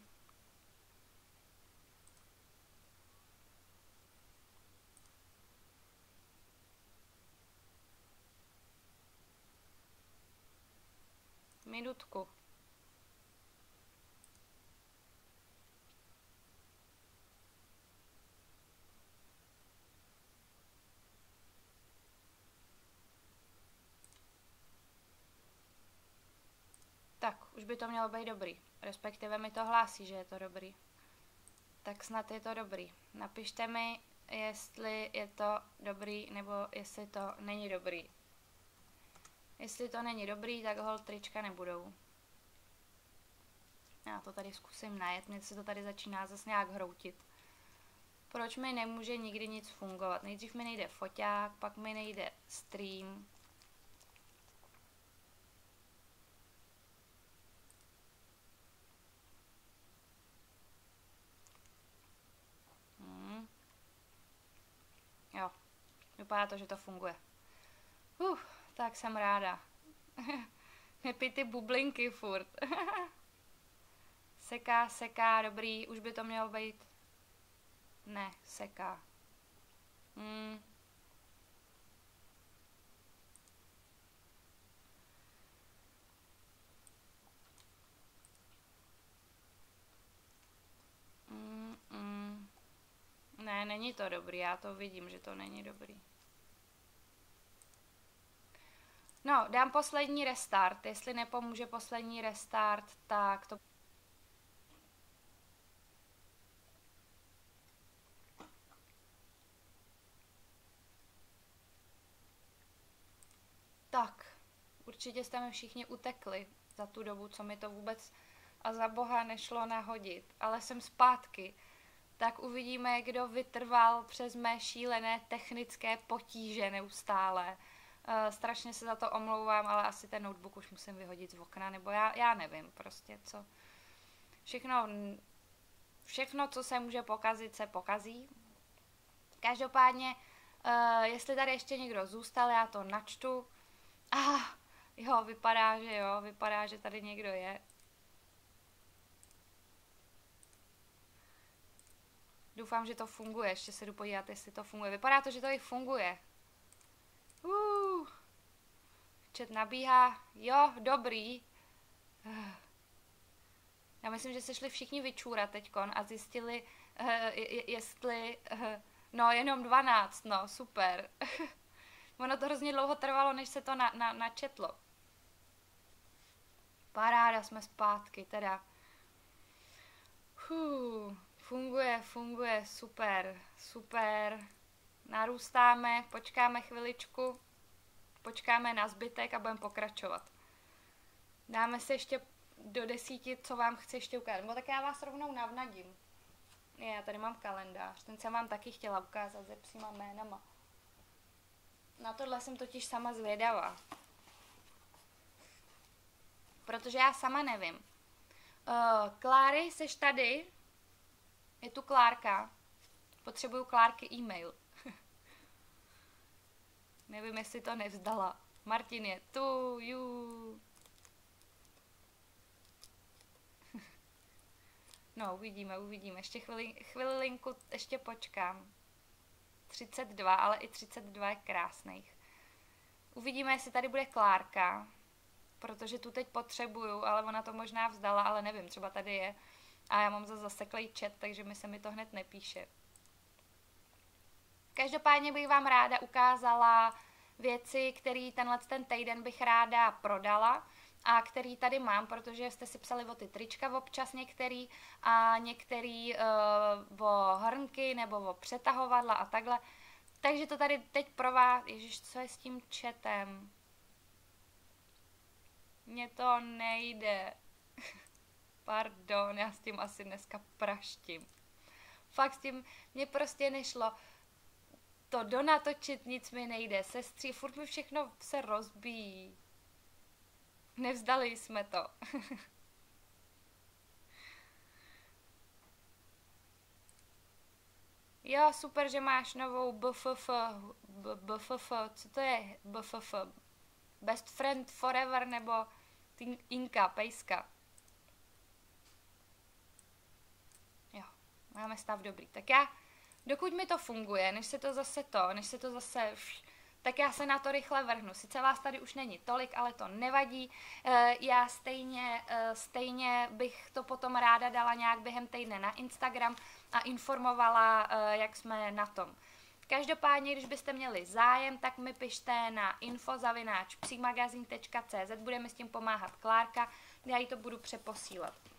Minutku. Tak, už by to mělo být dobrý. Respektive mi to hlásí, že je to dobrý. Tak snad je to dobrý. Napište mi, jestli je to dobrý, nebo jestli to není dobrý. Jestli to není dobrý, tak hol trička nebudou. Já to tady zkusím najet, mně se to tady začíná zase nějak hroutit. Proč mi nemůže nikdy nic fungovat? Nejdřív mi nejde foťák, pak mi nejde stream, Vypadá to, že to funguje. Uh, tak jsem ráda. Nepij ty bublinky furt. seká, seká, dobrý, už by to mělo být. Ne, seká. Hmm. Mm, mm. Ne, není to dobrý, já to vidím, že to není dobrý. No, dám poslední restart. Jestli nepomůže poslední restart, tak to... Tak, určitě jste mi všichni utekli za tu dobu, co mi to vůbec a za boha nešlo nahodit, ale jsem zpátky. Tak uvidíme, kdo vytrval přes mé šílené technické potíže neustále. Uh, strašně se za to omlouvám, ale asi ten notebook už musím vyhodit z okna, nebo já, já nevím prostě, co. Všechno, všechno, co se může pokazit, se pokazí. Každopádně, uh, jestli tady ještě někdo zůstal, já to načtu. Ah, jo, vypadá, že jo, vypadá, že tady někdo je. Doufám, že to funguje. Ještě se jdu podívat, jestli to funguje. Vypadá to, že to i funguje. Uh, chat nabíhá. Jo, dobrý. Já myslím, že se šli všichni vyčůrat teďkon a zjistili, uh, jestli... Uh, no, jenom 12, no, super. ono to hrozně dlouho trvalo, než se to na, na, načetlo. Paráda, jsme zpátky, teda. Huh. Funguje, funguje, super, super. Narůstáme, počkáme chviličku, počkáme na zbytek a budeme pokračovat. Dáme se ještě do desíti, co vám chci ještě ukázat. Nebo tak já vás rovnou navnadím. Já tady mám kalendář, ten jsem vám taky chtěla ukázat se psíma jménama. Na tohle jsem totiž sama zvědavá. Protože já sama nevím. Uh, Kláry, seš tady? Je tu Klárka. Potřebuju Klárky e-mail. Nevím, jestli to nevzdala. Martin je tu, ju. no, uvidíme, uvidíme. Ještě chvili, chvilinku, ještě počkám. 32, ale i 32 je krásných. Uvidíme, jestli tady bude Klárka, protože tu teď potřebuju, ale ona to možná vzdala, ale nevím, třeba tady je. A já mám za zaseklej chat, takže mi se mi to hned nepíše. Každopádně bych vám ráda ukázala věci, které tenhle ten týden bych ráda prodala a který tady mám, protože jste si psali o ty trička občas některý a některý uh, o hrnky nebo o přetahovadla a takhle. Takže to tady teď pro vás, ježiš, co je s tím chatem? Mně to nejde. Pardon, já s tím asi dneska praštím. Fakt s tím mě prostě nešlo to donatočit, nic mi nejde. Sestří, furt mi všechno se rozbíjí. Nevzdali jsme to. jo, super, že máš novou BFF. BFF, co to je BFF? Best Friend Forever nebo Inka, Pejska. Máme stav dobrý. Tak já, dokud mi to funguje, než se to zase to, než se to zase... Tak já se na to rychle vrhnu. Sice vás tady už není tolik, ale to nevadí. Eh, já stejně, eh, stejně bych to potom ráda dala nějak během týdne na Instagram a informovala, eh, jak jsme na tom. Každopádně, když byste měli zájem, tak mi pište na infozavináčpsimagazin.cz, bude mi s tím pomáhat Klárka, já jí to budu přeposílat.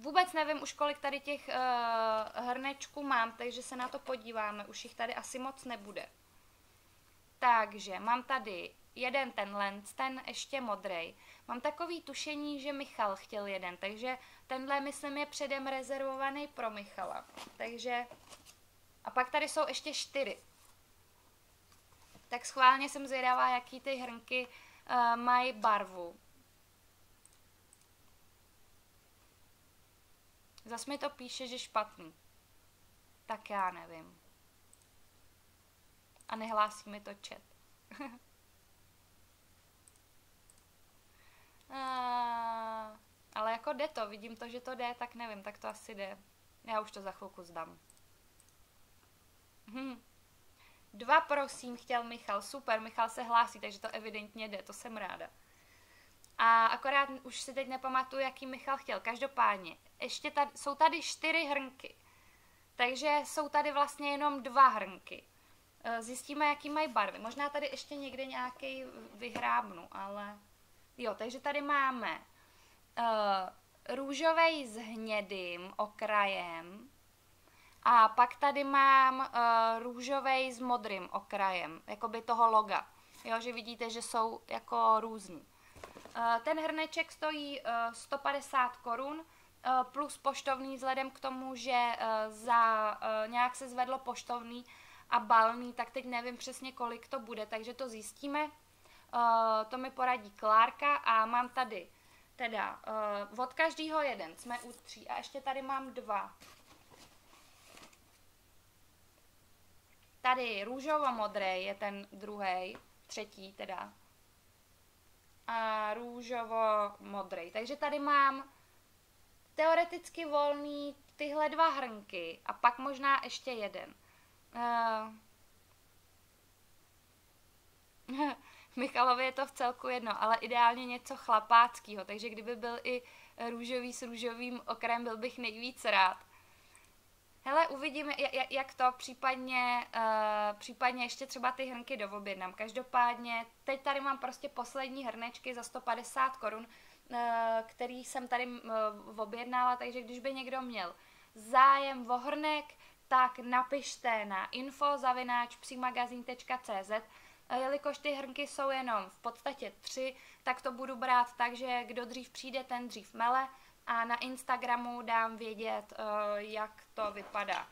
Vůbec nevím už, kolik tady těch uh, hrnečků mám, takže se na to podíváme. Už jich tady asi moc nebude. Takže mám tady jeden ten lens, ten ještě modrej. Mám takový tušení, že Michal chtěl jeden, takže tenhle, myslím, je předem rezervovaný pro Michala. Takže... A pak tady jsou ještě čtyři. Tak schválně jsem zvědavá, jaký ty hrnky uh, mají barvu. Zas mi to píše, že špatný. Tak já nevím. A nehlásí mi to chat. A, ale jako jde to, vidím to, že to jde, tak nevím, tak to asi jde. Já už to za chvilku zdám. Hm. Dva prosím, chtěl Michal. Super, Michal se hlásí, takže to evidentně jde, to jsem ráda. A akorát už si teď nepamatuju, jaký Michal chtěl. Každopádně, ještě tady, jsou tady čtyři hrnky. Takže jsou tady vlastně jenom dva hrnky. E, zjistíme, jaký mají barvy. Možná tady ještě někde nějaký vyhrábnu, ale... Jo, takže tady máme uh, růžový s hnědým okrajem a pak tady mám uh, růžový s modrým okrajem, jako by toho loga. Jo, že vidíte, že jsou jako různí. Uh, ten hrneček stojí uh, 150 korun, uh, plus poštovný vzhledem k tomu, že za nějak se zvedlo poštovný a balný, tak teď nevím přesně, kolik to bude, takže to zjistíme. To mi poradí Klárka a mám tady teda od každého jeden, jsme u tří a ještě tady mám dva. Tady růžovo-modrý je ten druhý, třetí teda. A růžovo-modrý. Takže tady mám teoreticky volný tyhle dva hrnky a pak možná ještě jeden. Uh, Michalovi je to v celku jedno, ale ideálně něco chlapáckého, takže kdyby byl i růžový s růžovým okrajem, byl bych nejvíc rád. Hele, uvidíme, jak to, případně, uh, případně ještě třeba ty hrnky dovobědnám. Každopádně, teď tady mám prostě poslední hrnečky za 150 korun, uh, který jsem tady uh, objednala, takže když by někdo měl zájem o hrnek, tak napište na info.cz jelikož ty hrnky jsou jenom v podstatě tři, tak to budu brát tak, že kdo dřív přijde, ten dřív mele a na Instagramu dám vědět, eh, jak to vypadá.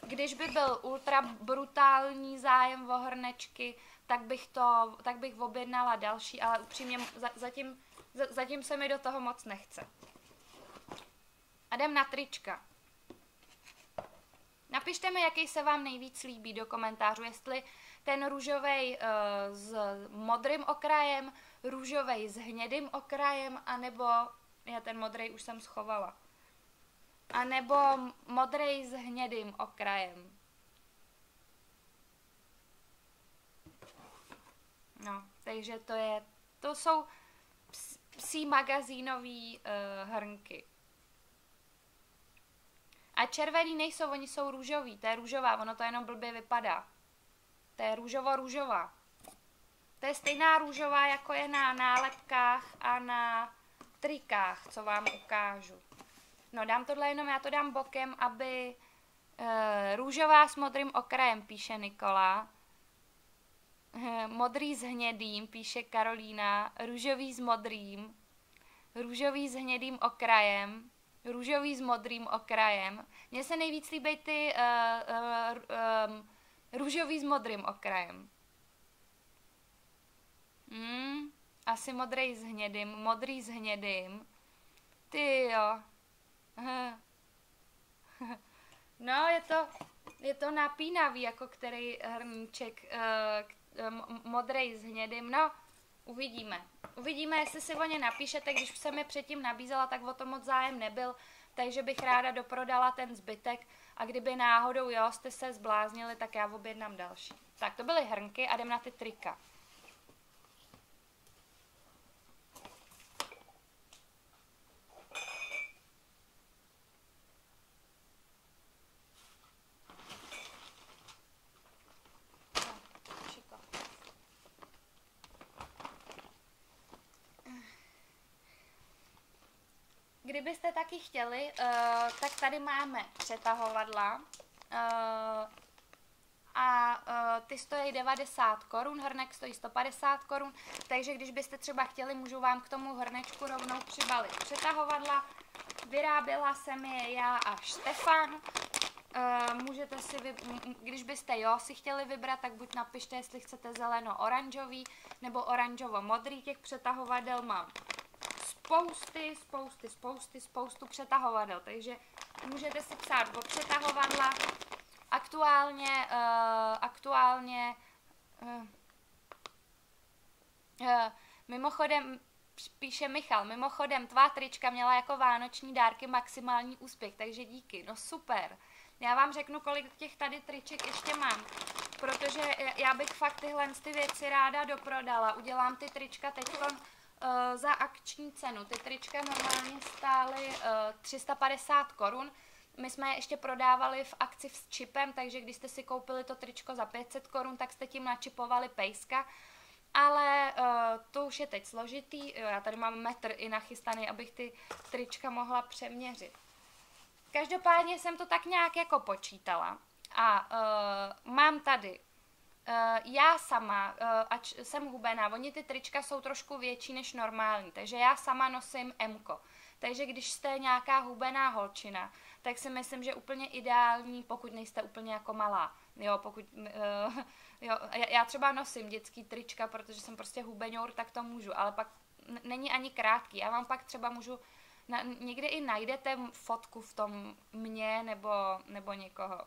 Když by byl ultra brutální zájem o hrnečky, tak bych, to, tak bych objednala další, ale upřímně zatím, zatím se mi do toho moc nechce. A jdem na trička. Napište mi, jaký se vám nejvíc líbí do komentářů, jestli ten růžový uh, s modrým okrajem, růžový s hnědým okrajem, anebo já ten modrý už jsem schovala. A nebo modrý s hnědým okrajem. No, takže to je, to jsou psí magazínový uh, hrnky. A červený nejsou, oni jsou růžový, to je růžová, ono to jenom blbě vypadá. To je růžovo-růžová. To je stejná růžová, jako je na nálepkách a na trikách, co vám ukážu. No dám tohle jenom, já to dám bokem, aby e, růžová s modrým okrajem, píše Nikola. E, modrý s hnědým, píše Karolína. Růžový s modrým. Růžový s hnědým okrajem. Růžový s modrým okrajem. Mně se nejvíc líbí ty uh, uh, um, růžový s modrým okrajem. Hmm, asi modrý s hnědým, modrý s hnědým. Ty jo. No, je to, je to napínavý, jako který hrníček, uh, modrý s hnědým. No, uvidíme. Uvidíme, jestli si o ně napíšete, když jsem je předtím nabízela, tak o to moc zájem nebyl, takže bych ráda doprodala ten zbytek a kdyby náhodou jo, jste se zbláznili, tak já objednám další. Tak to byly hrnky a jdem na ty trika. Kdybyste taky chtěli, uh, tak tady máme přetahovadla uh, a uh, ty stojí 90 korun, hrnek stojí 150 korun, takže když byste třeba chtěli, můžu vám k tomu hrnečku rovnou přibalit přetahovadla. Vyráběla jsem je já a Štefan. Můžete si, když byste jo si chtěli vybrat, tak buď napište, jestli chcete zeleno-oranžový nebo oranžovo-modrý, těch přetahovadel mám spousty, spousty, spousty, spoustu přetahovadel, takže můžete si psát o přetahovadla. Aktuálně, uh, aktuálně, uh, uh, mimochodem, píše Michal, mimochodem tvá trička měla jako vánoční dárky maximální úspěch, takže díky, no super. Já vám řeknu, kolik těch tady triček ještě mám, protože já bych fakt tyhle ty věci ráda doprodala. Udělám ty trička teď uh, za akční cenu. Ty trička normálně stály uh, 350 korun. My jsme je ještě prodávali v akci s čipem, takže když jste si koupili to tričko za 500 korun, tak jste tím načipovali pejska. Ale uh, to už je teď složitý. Jo, já tady mám metr i nachystaný, abych ty trička mohla přeměřit. Každopádně jsem to tak nějak jako počítala. A uh, mám tady Uh, já sama, uh, ač jsem hubená, oni ty trička jsou trošku větší než normální, takže já sama nosím Mko. Takže když jste nějaká hubená holčina, tak si myslím, že úplně ideální, pokud nejste úplně jako malá. Jo, pokud, uh, jo, já třeba nosím dětský trička, protože jsem prostě hubeňour, tak to můžu, ale pak není ani krátký. Já vám pak třeba můžu, na, někde i najdete fotku v tom mě nebo, nebo někoho.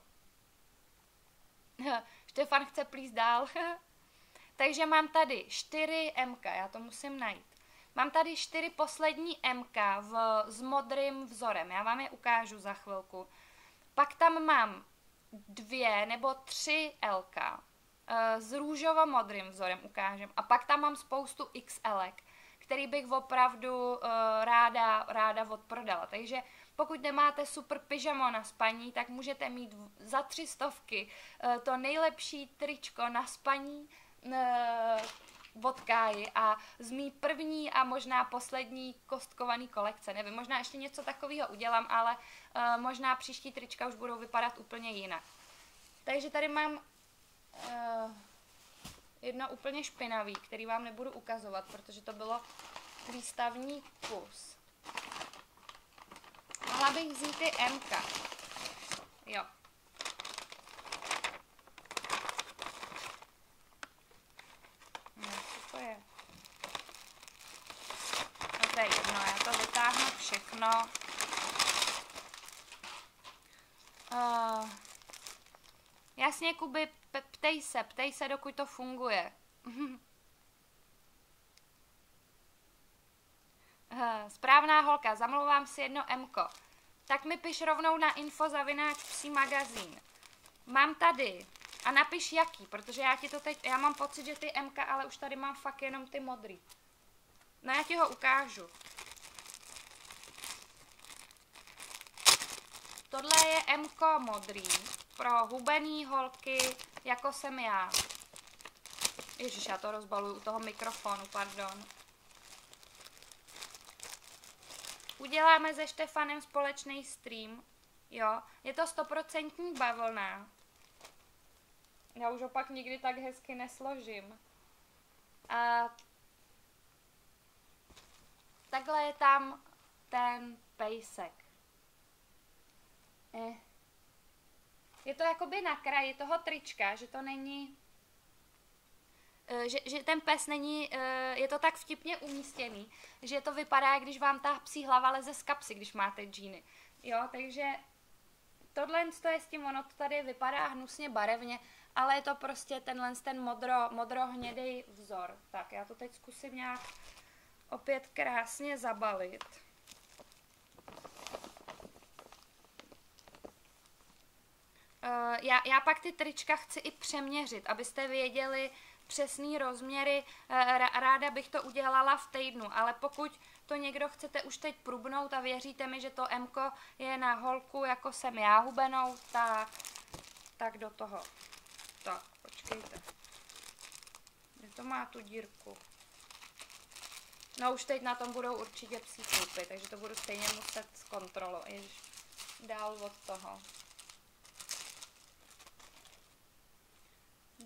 Štefan chce plíst dál. Takže mám tady 4 MK, já to musím najít. Mám tady 4 poslední MK v, s modrým vzorem, já vám je ukážu za chvilku. Pak tam mám dvě nebo tři LK eh, s růžovo-modrým vzorem ukážem. A pak tam mám spoustu XL, který bych opravdu uh, ráda, ráda odprodala. Takže pokud nemáte super pyžamo na spaní, tak můžete mít za tři stovky uh, to nejlepší tričko na spaní uh, od Káji a z mý první a možná poslední kostkovaný kolekce. Nevím, možná ještě něco takového udělám, ale uh, možná příští trička už budou vypadat úplně jinak. Takže tady mám jedno úplně špinavý, který vám nebudu ukazovat, protože to bylo výstavní kus. Mohla bych vzít i MK. Jo. No, co to je? No to je jedno, já to vytáhnu všechno. Uh, jasně, Kuby, ptej se, ptej se, dokud to funguje. Správná holka, zamlouvám si jedno Mko. Tak mi piš rovnou na info zavináč psí magazín. Mám tady a napiš jaký, protože já ti to teď, já mám pocit, že ty MK, ale už tady mám fakt jenom ty modrý. No já ti ho ukážu. Tohle je MK modrý pro hubený holky, jako jsem já. Ježíš, já to rozbaluju u toho mikrofonu, pardon. Uděláme se Štefanem společný stream. Jo, je to stoprocentní bavlna. Já už opak nikdy tak hezky nesložím. A takhle je tam ten pejsek. Eh. Je to jakoby na kraji toho trička, že to není že, že ten pes není, eh, je to tak vtipně umístěný, že to vypadá, když vám ta psí hlava leze z kapsy, když máte džíny. Jo, takže tohle to je s tím, ono to tady vypadá hnusně barevně, ale je to prostě tenhle ten modro, modrohnědý vzor. Tak, já to teď zkusím nějak opět krásně zabalit. Uh, já, já pak ty trička chci i přeměřit, abyste věděli, přesný rozměry, eh, ráda bych to udělala v týdnu, ale pokud to někdo chcete už teď prubnout a věříte mi, že to M je na holku, jako jsem já hubenou, tak, tak do toho. Tak, počkejte. Kde to má tu dírku? No už teď na tom budou určitě psí koupy, takže to budu stejně muset zkontrolovat. Ježiš, dál od toho.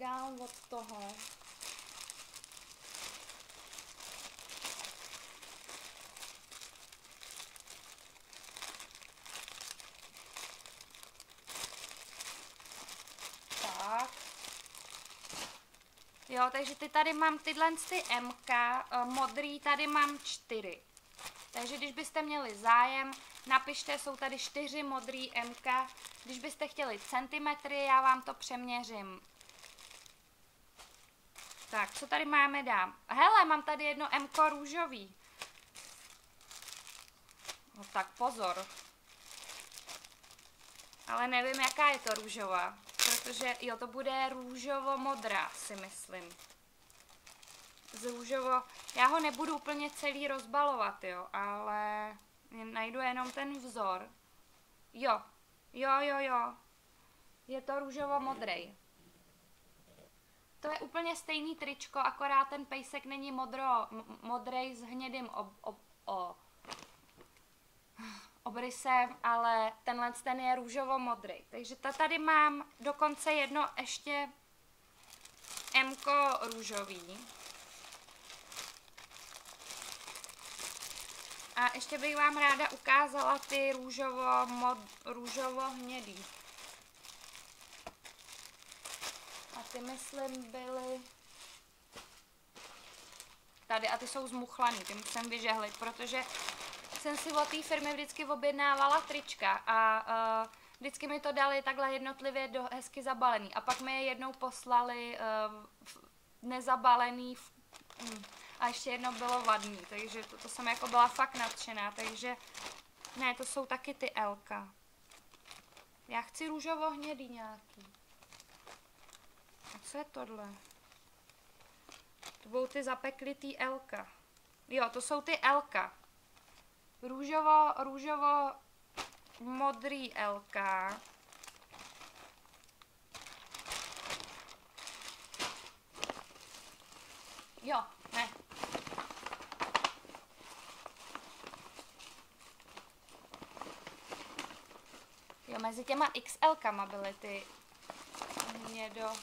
dál od toho. Tak. Jo, takže ty tady mám tyhle ty MK, eh, modrý tady mám čtyři. Takže když byste měli zájem, napište, jsou tady čtyři modrý MK. Když byste chtěli centimetry, já vám to přeměřím tak, co tady máme dám? Hele, mám tady jedno MK růžový. No tak pozor. Ale nevím, jaká je to růžová. Protože, jo, to bude růžovo-modrá, si myslím. Z růžovo... Já ho nebudu úplně celý rozbalovat, jo, ale najdu jenom ten vzor. Jo, jo, jo, jo. Je to růžovo-modrej. To je úplně stejný tričko, akorát ten pejsek není modro, modrej s hnědým ob, ob, o, obrysem, ale tenhle ten je růžovo-modrý. Takže ta tady mám dokonce jedno ještě Mko růžový. A ještě bych vám ráda ukázala ty růžovo, mod, růžovo hnědý. A ty myslím byly tady a ty jsou zmuchlaný, ty musím vyžehlit, protože jsem si od té firmy vždycky objednávala trička a uh, vždycky mi to dali takhle jednotlivě do hezky zabalený a pak mi je jednou poslali uh, nezabalený v, hm, a ještě jedno bylo vadný, takže to, to jsem jako byla fakt nadšená, takže ne, to jsou taky ty Elka. Já chci růžovo hnědý nějaký. A co je tohle? To budou ty zapeklitý Elka. Jo, to jsou ty Elka. Růžovo, růžovo modrý Elka. Jo, ne. Jo, mezi těma XL-kama byly ty do...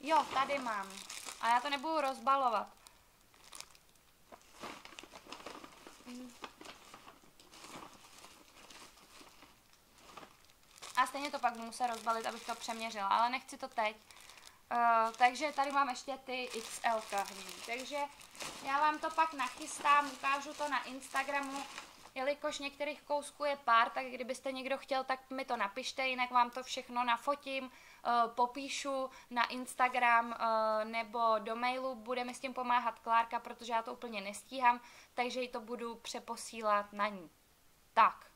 Jo, tady mám. A já to nebudu rozbalovat. A stejně to pak budu muset rozbalit, abych to přeměřila, ale nechci to teď. Uh, takže tady mám ještě ty XL kahví. Takže já vám to pak nachystám, ukážu to na Instagramu, jelikož některých kousků je pár, tak kdybyste někdo chtěl, tak mi to napište, jinak vám to všechno nafotím, popíšu na Instagram uh, nebo do mailu, bude mi s tím pomáhat Klárka, protože já to úplně nestíhám, takže ji to budu přeposílat na ní. Tak.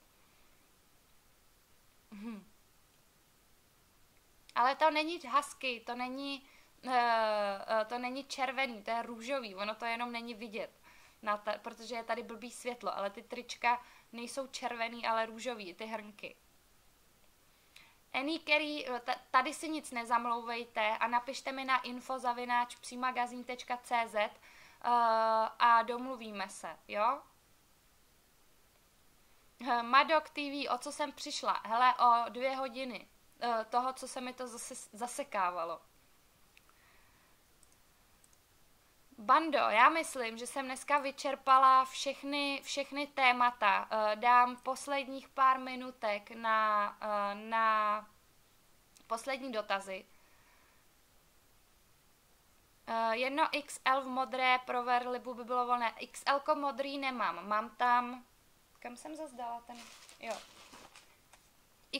Hm. Ale to není husky, to není, uh, to není červený, to je růžový, ono to jenom není vidět, na ta, protože je tady blbý světlo, ale ty trička nejsou červený, ale růžový, ty hrnky. Any Kerry, eh, tady si nic nezamlouvejte a napište mi na infozavináč.cz uh, a domluvíme se, jo? Madok TV, o co jsem přišla? Hele, o dvě hodiny. Eh, toho, co se mi to zase zasekávalo. Bando, já myslím, že jsem dneska vyčerpala všechny, všechny témata. Eh, dám posledních pár minutek na, eh, na poslední dotazy. Jedno XL v modré pro Verlibu by bylo volné. XL modrý nemám. Mám tam... Kam jsem zazdala ten... Jo,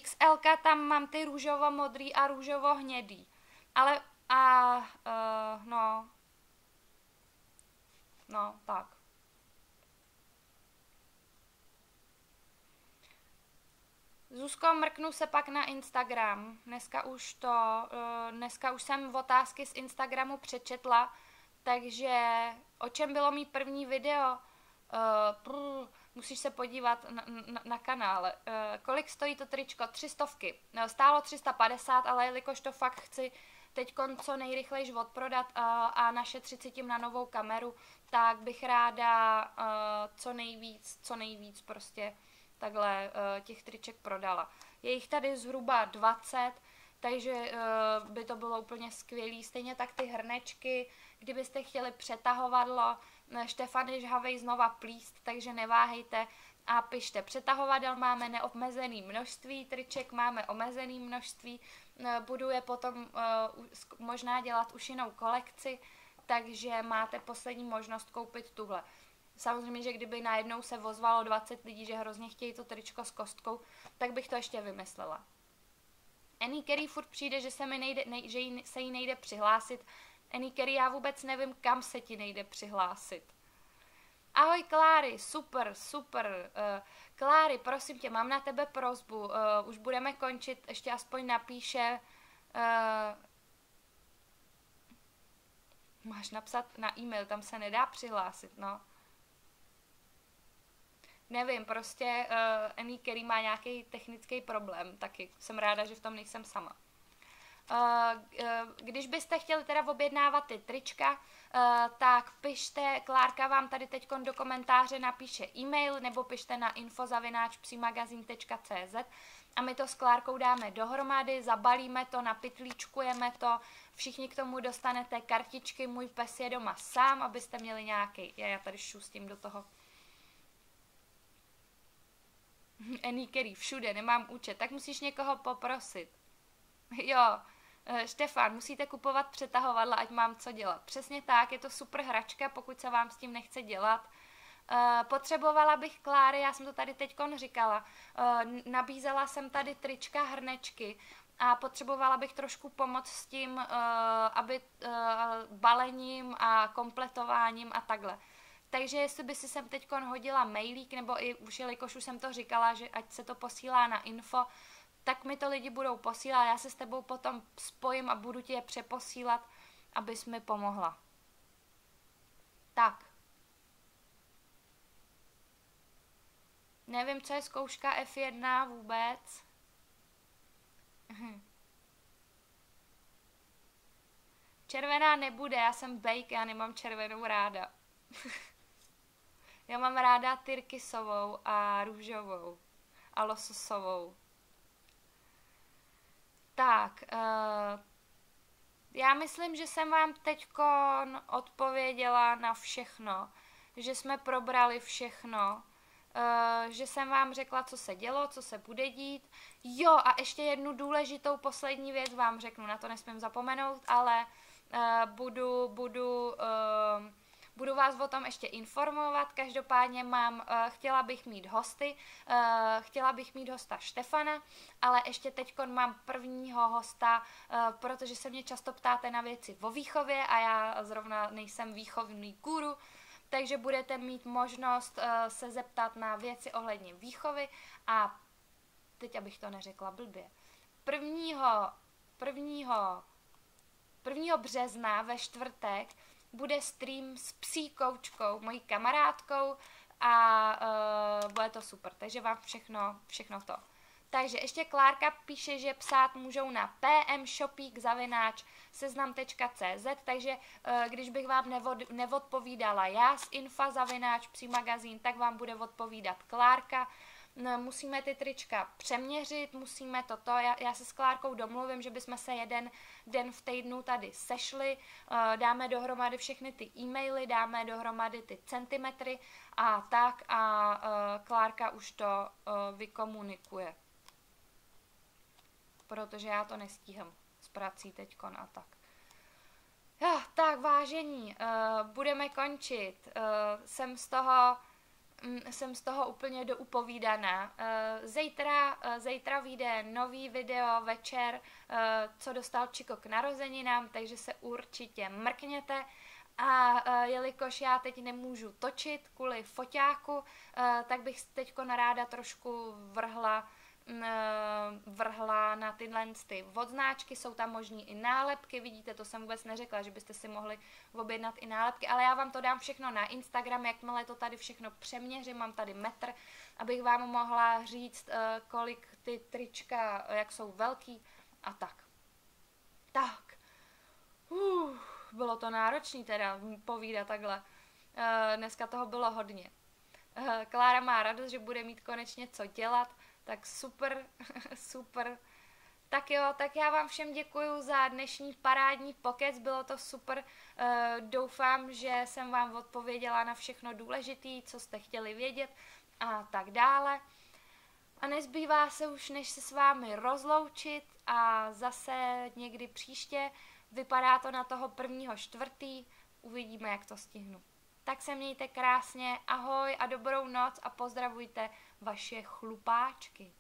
XL tam mám ty růžovo-modrý a růžovo-hnědý. Ale a uh, no, no, tak. Zuzko, mrknu se pak na Instagram. Dneska už to, uh, dneska už jsem otázky z Instagramu přečetla, takže o čem bylo mý první video? Uh, musíš se podívat na, na, na kanále. Uh, kolik stojí to tričko? Tři stovky. No, stálo 350, ale jelikož to fakt chci teď co nejrychleji odprodat uh, a našetřit si tím na novou kameru, tak bych ráda uh, co nejvíc, co nejvíc prostě takhle uh, těch triček prodala. Je jich tady zhruba 20, takže uh, by to bylo úplně skvělé. Stejně tak ty hrnečky, kdybyste chtěli přetahovadlo, Štefany žhavej znova plíst, takže neváhejte a pište. Přetahovadel máme neomezený množství, triček máme omezený množství, budu je potom e, možná dělat už jinou kolekci, takže máte poslední možnost koupit tuhle. Samozřejmě, že kdyby najednou se vozvalo 20 lidí, že hrozně chtějí to tričko s kostkou, tak bych to ještě vymyslela. Annie Kerry furt přijde, že se mi nejde, nej, že jí, se jí nejde přihlásit, Kerry, já vůbec nevím, kam se ti nejde přihlásit. Ahoj Kláry, super, super. Uh, Kláry, prosím tě, mám na tebe prozbu. Uh, už budeme končit, ještě aspoň napíše. Uh, máš napsat na e-mail, tam se nedá přihlásit, no. Nevím, prostě uh, Annie Kerry má nějaký technický problém taky. Jsem ráda, že v tom nejsem sama. Eh, eh, když byste chtěli teda objednávat ty trička, eh, tak pište, Klárka vám tady teď do komentáře napíše e-mail nebo pište na infozavináčpsimagazin.cz a my to s Klárkou dáme dohromady, zabalíme to, napitlíčkujeme to, všichni k tomu dostanete kartičky, můj pes je doma sám, abyste měli nějaký, já, já tady šustím do toho. Any všude, nemám účet, tak musíš někoho poprosit. Jo, eh, Štefan, musíte kupovat přetahovadla, ať mám co dělat. Přesně tak, je to super hračka, pokud se vám s tím nechce dělat. Uh, potřebovala bych Kláry, já jsem to tady teď říkala, uh, nabízela jsem tady trička, hrnečky a potřebovala bych trošku pomoc s tím, uh, aby balením a kompletováním a takhle. Takže jestli by si sem teď hodila mailík, nebo i už jelikož už jsem to říkala, že ať se to posílá na info, tak mi to lidi budou posílat, já se s tebou potom spojím a budu ti je přeposílat, abys mi pomohla. Tak. Nevím, co je zkouška F1 vůbec. Červená nebude, já jsem bake, já nemám červenou ráda. já mám ráda tyrkysovou a růžovou a lososovou. Tak, uh, já myslím, že jsem vám teď odpověděla na všechno, že jsme probrali všechno, uh, že jsem vám řekla, co se dělo, co se bude dít. Jo, a ještě jednu důležitou poslední věc vám řeknu, na to nesmím zapomenout, ale uh, budu, budu uh, Budu vás o tom ještě informovat, každopádně mám, uh, chtěla bych mít hosty, chtěla bych mít hosta Štefana, ale ještě teď mám prvního hosta, protože se mě často ptáte na věci o výchově a já zrovna nejsem výchovný guru, takže budete mít možnost uh, se zeptat na věci ohledně výchovy a teď abych to neřekla blbě. Prvního, prvního, prvního března ve čtvrtek bude stream s psí koučkou, mojí kamarádkou a uh, bude to super, takže vám všechno, všechno to. Takže ještě Klárka píše, že psát můžou na pmshopík seznam.cz, takže uh, když bych vám nevod, neodpovídala já z infa zavináč psí magazín, tak vám bude odpovídat Klárka no, musíme ty trička přeměřit, musíme toto, já, já se s Klárkou domluvím, že bychom se jeden den v týdnu tady sešli, uh, dáme dohromady všechny ty e-maily, dáme dohromady ty centimetry a tak a uh, Klárka už to vykomunikuje. Protože já to nestíhám s prací teďkon a tak. Ja, tak vážení, uh, budeme končit. Uh, jsem z toho Mm, jsem z toho úplně doupovídaná. Eh, zítra, eh, zítra vyjde nový video večer, eh, co dostal Čiko k narozeninám, takže se určitě mrkněte. A jelikož já teď nemůžu točit kvůli foťáku, tak bych teď ráda trošku vrhla vrhla na tyhle ty odznáčky, jsou tam možný i nálepky, vidíte, to jsem vůbec neřekla, že byste si mohli objednat i nálepky, ale já vám to dám všechno na Instagram, jakmile to tady všechno přeměřím, mám tady metr, abych vám mohla říct, eh, kolik ty trička, jak jsou velký a tak. Tak. Uh, bylo to náročné teda povídat takhle. Dneska toho bylo hodně. Klára má radost, že bude mít konečně co dělat tak super, super. Tak jo, tak já vám všem děkuji za dnešní parádní pokec, bylo to super. Uh, doufám, že jsem vám odpověděla na všechno důležité, co jste chtěli vědět a tak dále. A nezbývá se už, než se s vámi rozloučit a zase někdy příště. Vypadá to na toho prvního čtvrtý, uvidíme, jak to stihnu. Tak se mějte krásně, ahoj a dobrou noc a pozdravujte vaše chlupáčky.